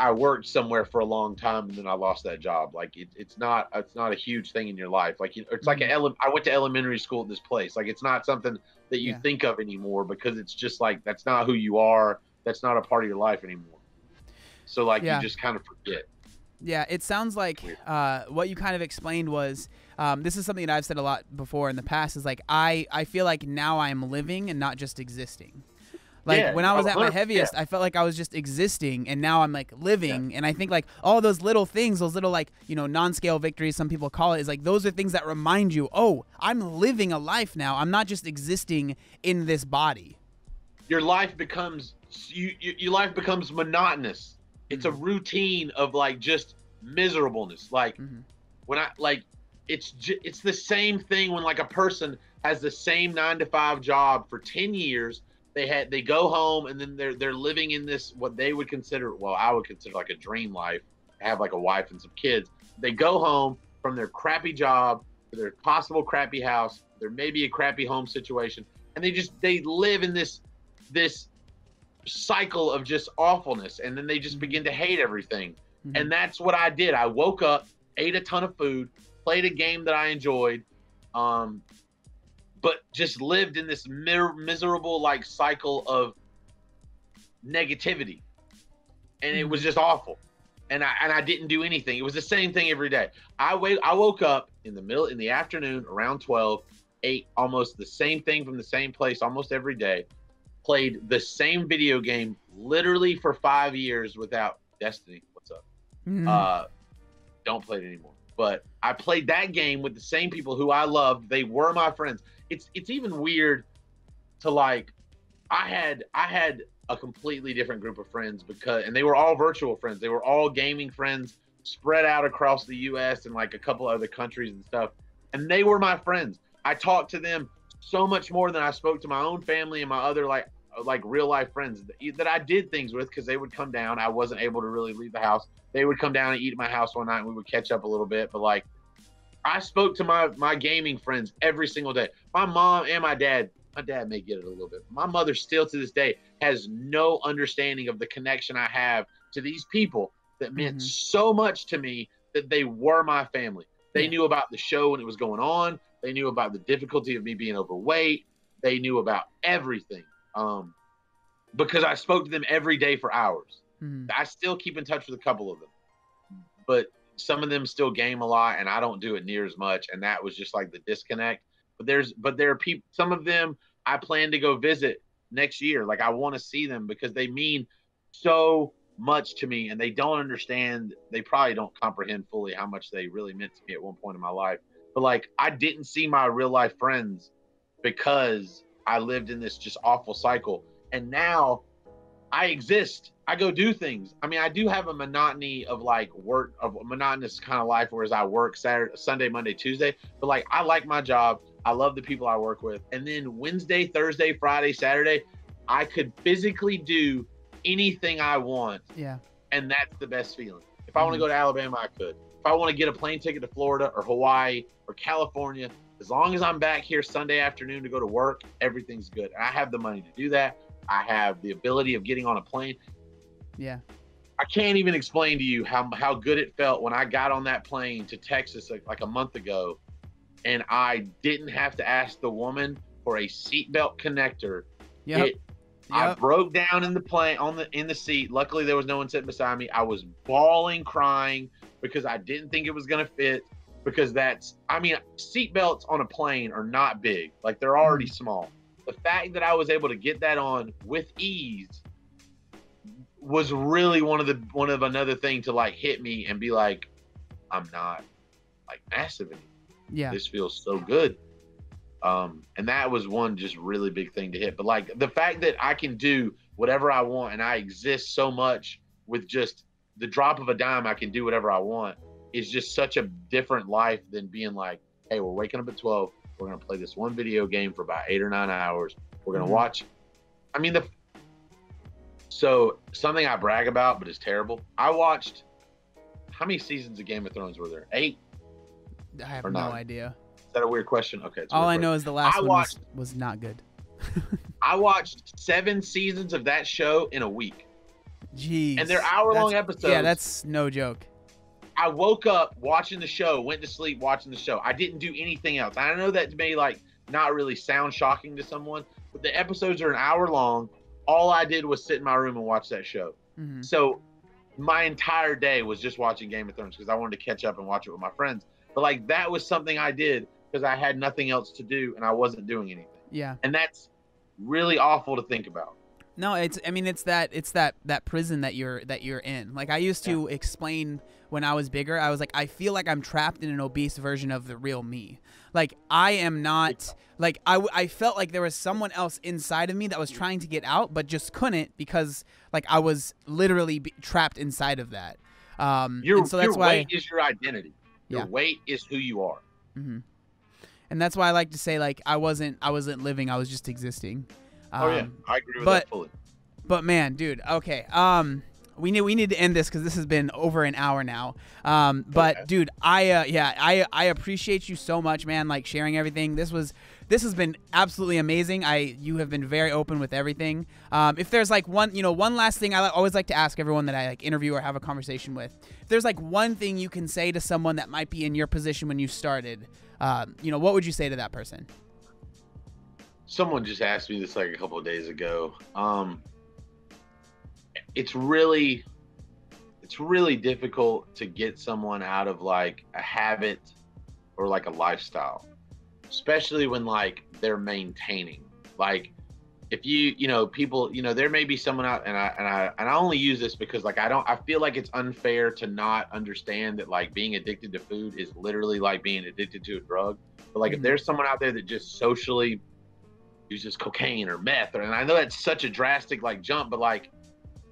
I worked somewhere for a long time and then I lost that job. Like it, it's not it's not a huge thing in your life. Like you- it's like an ele- I went to elementary school at this place. Like it's not something that you Yeah. think of anymore because it's just like that's not who you are. That's not a part of your life anymore. So like Yeah. you just kind of forget. Yeah, it sounds like uh, what you kind of explained was um, this is something that I've said a lot before in the past. Is like I I feel like now I'm living and not just existing. Like Yeah, when I was at my heaviest, I felt like I was just existing, and now I'm like living. And I think like all those little things, those little like you know non-scale victories, some people call it, is like those are things that remind you, oh, I'm living a life now. I'm not just existing in this body. Your life becomes you, you your life becomes monotonous. It's a Mhm. routine of like just miserableness. Like Mhm. when I like it's ju- it's the same thing when like a person has the same 9 to 5 job for 10 years they had they go home and then they're they're living in this what they would consider well I would consider like a dream life have like a wife and some kids. They go home from their crappy job to their possible crappy house. There may be a crappy home situation. And they just they live in this this cycle of just awfulness. And then they just begin to hate everything. Mhm. and that's what I did. I woke up, ate a ton of food, played a game that I enjoyed, um, but just lived in this mir- miserable like cycle of negativity, and it was just awful. And I and I didn't do anything. It was the same thing every day. I wait. I woke up in the middle in the afternoon around twelve, ate almost the same thing from the same place almost every day, played the same video game literally for five years without Destiny. What's up? Mhm. Uh, don't play it anymore. But I played that game with the same people who I loved. They were my friends. It's it's even weird to like. I had I had a completely different group of friends because, and they were all virtual friends. They were all gaming friends spread out across the U.S. and like a couple other countries and stuff. And they were my friends. I talked to them so much more than I spoke to my own family and my other like like real life friends that- I did things with because they would come down. I wasn't able to really leave the house they would come down and eat at my house one night and we would catch up a little bit but like i spoke to my my gaming friends every single day. My mom and my dad my dad may get it a little bit. My mother still to this day has no understanding of the connection i have to these people that meant Mhm. so much to me that they were my family. They Yeah. knew about the show when it was going on. They knew about the difficulty of me being overweight. They knew about everything um because i spoke to them every day for hours. Mhm. I still keep in touch with a couple of them, but some of them still game a lot, and I don't do it near as much. And that was just like the disconnect. But there's, but there are people. Some of them I plan to go visit next year. Like I want to see them because they mean so much to me, and they don't understand. They probably don't comprehend fully how much they really meant to me at one point in my life. But like I didn't see my real life friends because I lived in this just awful cycle. And now I exist. I go do things. I mean, I do have a monotony of like work of a monotonous kind of life, whereas I work Saturday, Sunday, Monday, Tuesday. But like, I like my job. I love the people I work with. And then Wednesday, Thursday, Friday, Saturday, I could physically do anything I want. Yeah. And that's the best feeling. If I want to mm-hmm. go to Alabama, I could. If I want to get a plane ticket to Florida or Hawaii or California, as long as I'm back here Sunday afternoon to go to work, everything's good. And I have the money to do that. I have the ability of getting on a plane. Yeah. I can't even explain to you how how good it felt when I got on that plane to Texas like, like a month ago, and I didn't have to ask the woman for a seatbelt connector. Yep. I broke down in the plane on the in the seat. Luckily, there was no one sitting beside me. I was bawling, crying because I didn't think it was gonna fit. Because that's, I mean, seatbelts on a plane are not big; like they're already Mhm. small. The fact that I was able to get that on with ease was really one of the one of another thing to like hit me and be like, I'm not like massive anymore. Yeah. This feels so good. Um, and that was one just really big thing to hit. But like the fact that I can do whatever I want and I exist so much with just the drop of a dime, I can do whatever I want is just such a different life than being like, hey, we're waking up at 12. We're going to play this one video game for about eight or nine hours. We're going to Mhm. watch. I mean, the. So something I brag about, but it's terrible. I watched. How many seasons of Game of Thrones were there? Eight. I have no idea. Is that a weird question? Okay. it's All I question. know is the last I one watched- was, was not good. I watched seven seasons of that show in a week, Jeez. and they're hour long episodes. Yeah, that's no joke. I woke up watching the show, went to sleep watching the show. I didn't do anything else. I know that may like not really sound shocking to someone, but the episodes are an hour long. All I did was sit in my room and watch that show. hmm So my entire day was just watching Game of Thrones because I wanted to catch up and watch it with my friends. But like that was something I did because I had nothing else to do and I wasn't doing anything. Yeah. And that's really awful to think about. No, it's I mean it's that it's that that prison that you're that you're in. Like I used to explain when I was bigger, I was like I feel like I'm trapped in an obese version of the real me. Like I am not like I, I felt like there was someone else inside of me that was trying to get out but just couldn't because like I was literally trapped inside of that. Um Your, and so that's your why weight is your identity. Your Yeah. weight is who you are. Mm -hmm. And that's why I like to say like I wasn't I wasn't living, I was just existing. oh yeah, Um, I agree with but- that fully. But man, dude, okay. Um, we need we need to end this because this has been over an hour now. Um, but Okay. dude, I uh, yeah, I I appreciate you so much, man. Like sharing everything. This was this has been absolutely amazing. I you have been very open with everything. Um, if there's like one, you know, one last thing I li- always like to ask everyone that I like interview or have a conversation with. If there's like one thing you can say to someone that might be in your position when you started, um, you know, what would you say to that person? Someone just asked me this like a couple of days ago. Um, it's really, it's really difficult to get someone out of like a habit or like a lifestyle, especially when like they're maintaining. Like, if you, you know, people, you know, there may be someone out, and I and I and I only use this because like I don't, I feel like it's unfair to not understand that like being addicted to food is literally like being addicted to a drug. But like, if Mhm. there's someone out there that just socially uses cocaine or meth or and I know that's such a drastic like jump, but like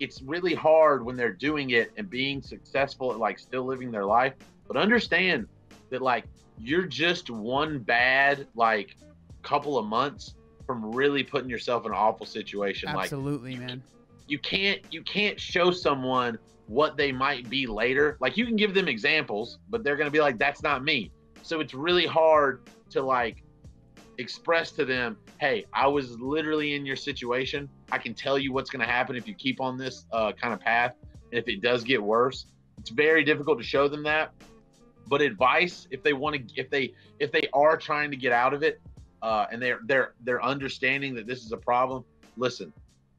it's really hard when they're doing it and being successful at like still living their life. But understand that like you're just one bad like couple of months from really putting yourself in an awful situation. Like Absolutely, man. you can't you can't show someone what they might be later. Like you can give them examples, but they're gonna be like, that's not me. So it's really hard to like express to them, hey, I was literally in your situation. I can tell you what's gonna happen if you keep on this uh, kind of path. And if it does get worse, it's very difficult to show them that. But advice, if they want to, if they if they are trying to get out of it, uh, and they're they're they're understanding that this is a problem, listen,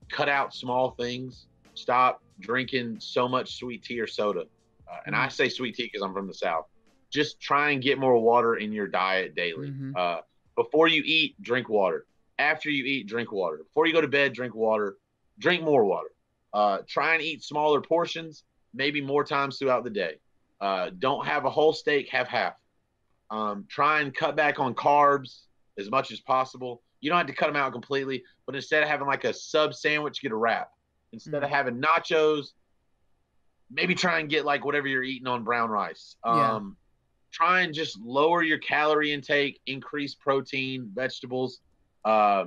cut out small things. Stop drinking so much sweet tea or soda. Uh, and I say sweet tea because I'm from the South. Just try and get more water in your diet daily. Mhm. Uh, before you eat, drink water. After you eat, drink water. Before you go to bed, drink water. Drink more water. Uh, try and eat smaller portions, maybe more times throughout the day. Uh, don't have a whole steak, have half. Um, try and cut back on carbs as much as possible. You don't have to cut them out completely, but instead of having like a sub sandwich, get a wrap. Instead of Mhm. having nachos, maybe try and get like whatever you're eating on brown rice. Yeah. Um, try and just lower your calorie intake, increase protein, vegetables. Uh,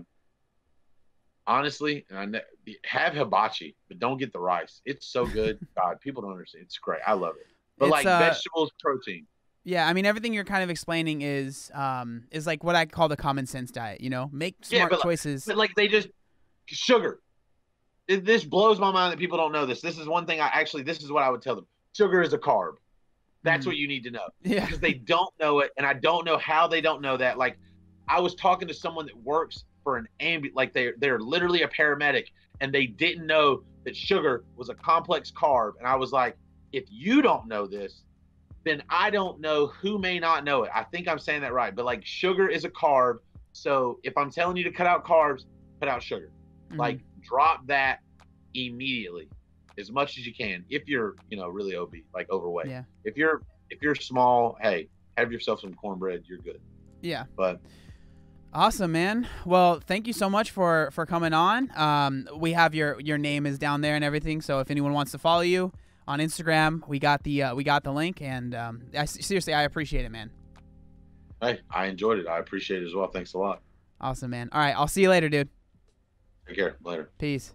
honestly, I ne- have hibachi, but don't get the rice. It's so good. God, people don't understand. It's great. I love it. But It's, like uh, vegetables, protein. Yeah, I mean everything you're kind of explaining is um is like what I call the common sense diet. You know, make Yeah, smart like- choices. But like they just sugar. It- This blows my mind that people don't know this. This is one thing I actually. This is what I would tell them. Sugar is a carb. That's Mhm. what you need to know yeah, because they don't know it, and I don't know how they don't know that. Like, I was talking to someone that works for an ambulance, like they're they're literally a paramedic, and they didn't know that sugar was a complex carb. And I was like, if you don't know this, then I don't know who may not know it. I think I'm saying that right, but like sugar is a carb. So if I'm telling you to cut out carbs, cut out sugar. Mhm. Like drop that immediately as much as you can if you're, you know, really obese, like overweight. Yeah. If you're if you're small, hey, have yourself some cornbread, you're good. yeah. But Awesome, man. Well, thank you so much for for coming on. Um, we have your your name is down there and everything. So if anyone wants to follow you on Instagram, we got the uh, we got the link. And um, I, seriously, I appreciate it, man. hey, I enjoyed it. I appreciate it as well. Thanks a lot. Awesome, man. All right, I'll see you later, dude. Take care. Later. Peace.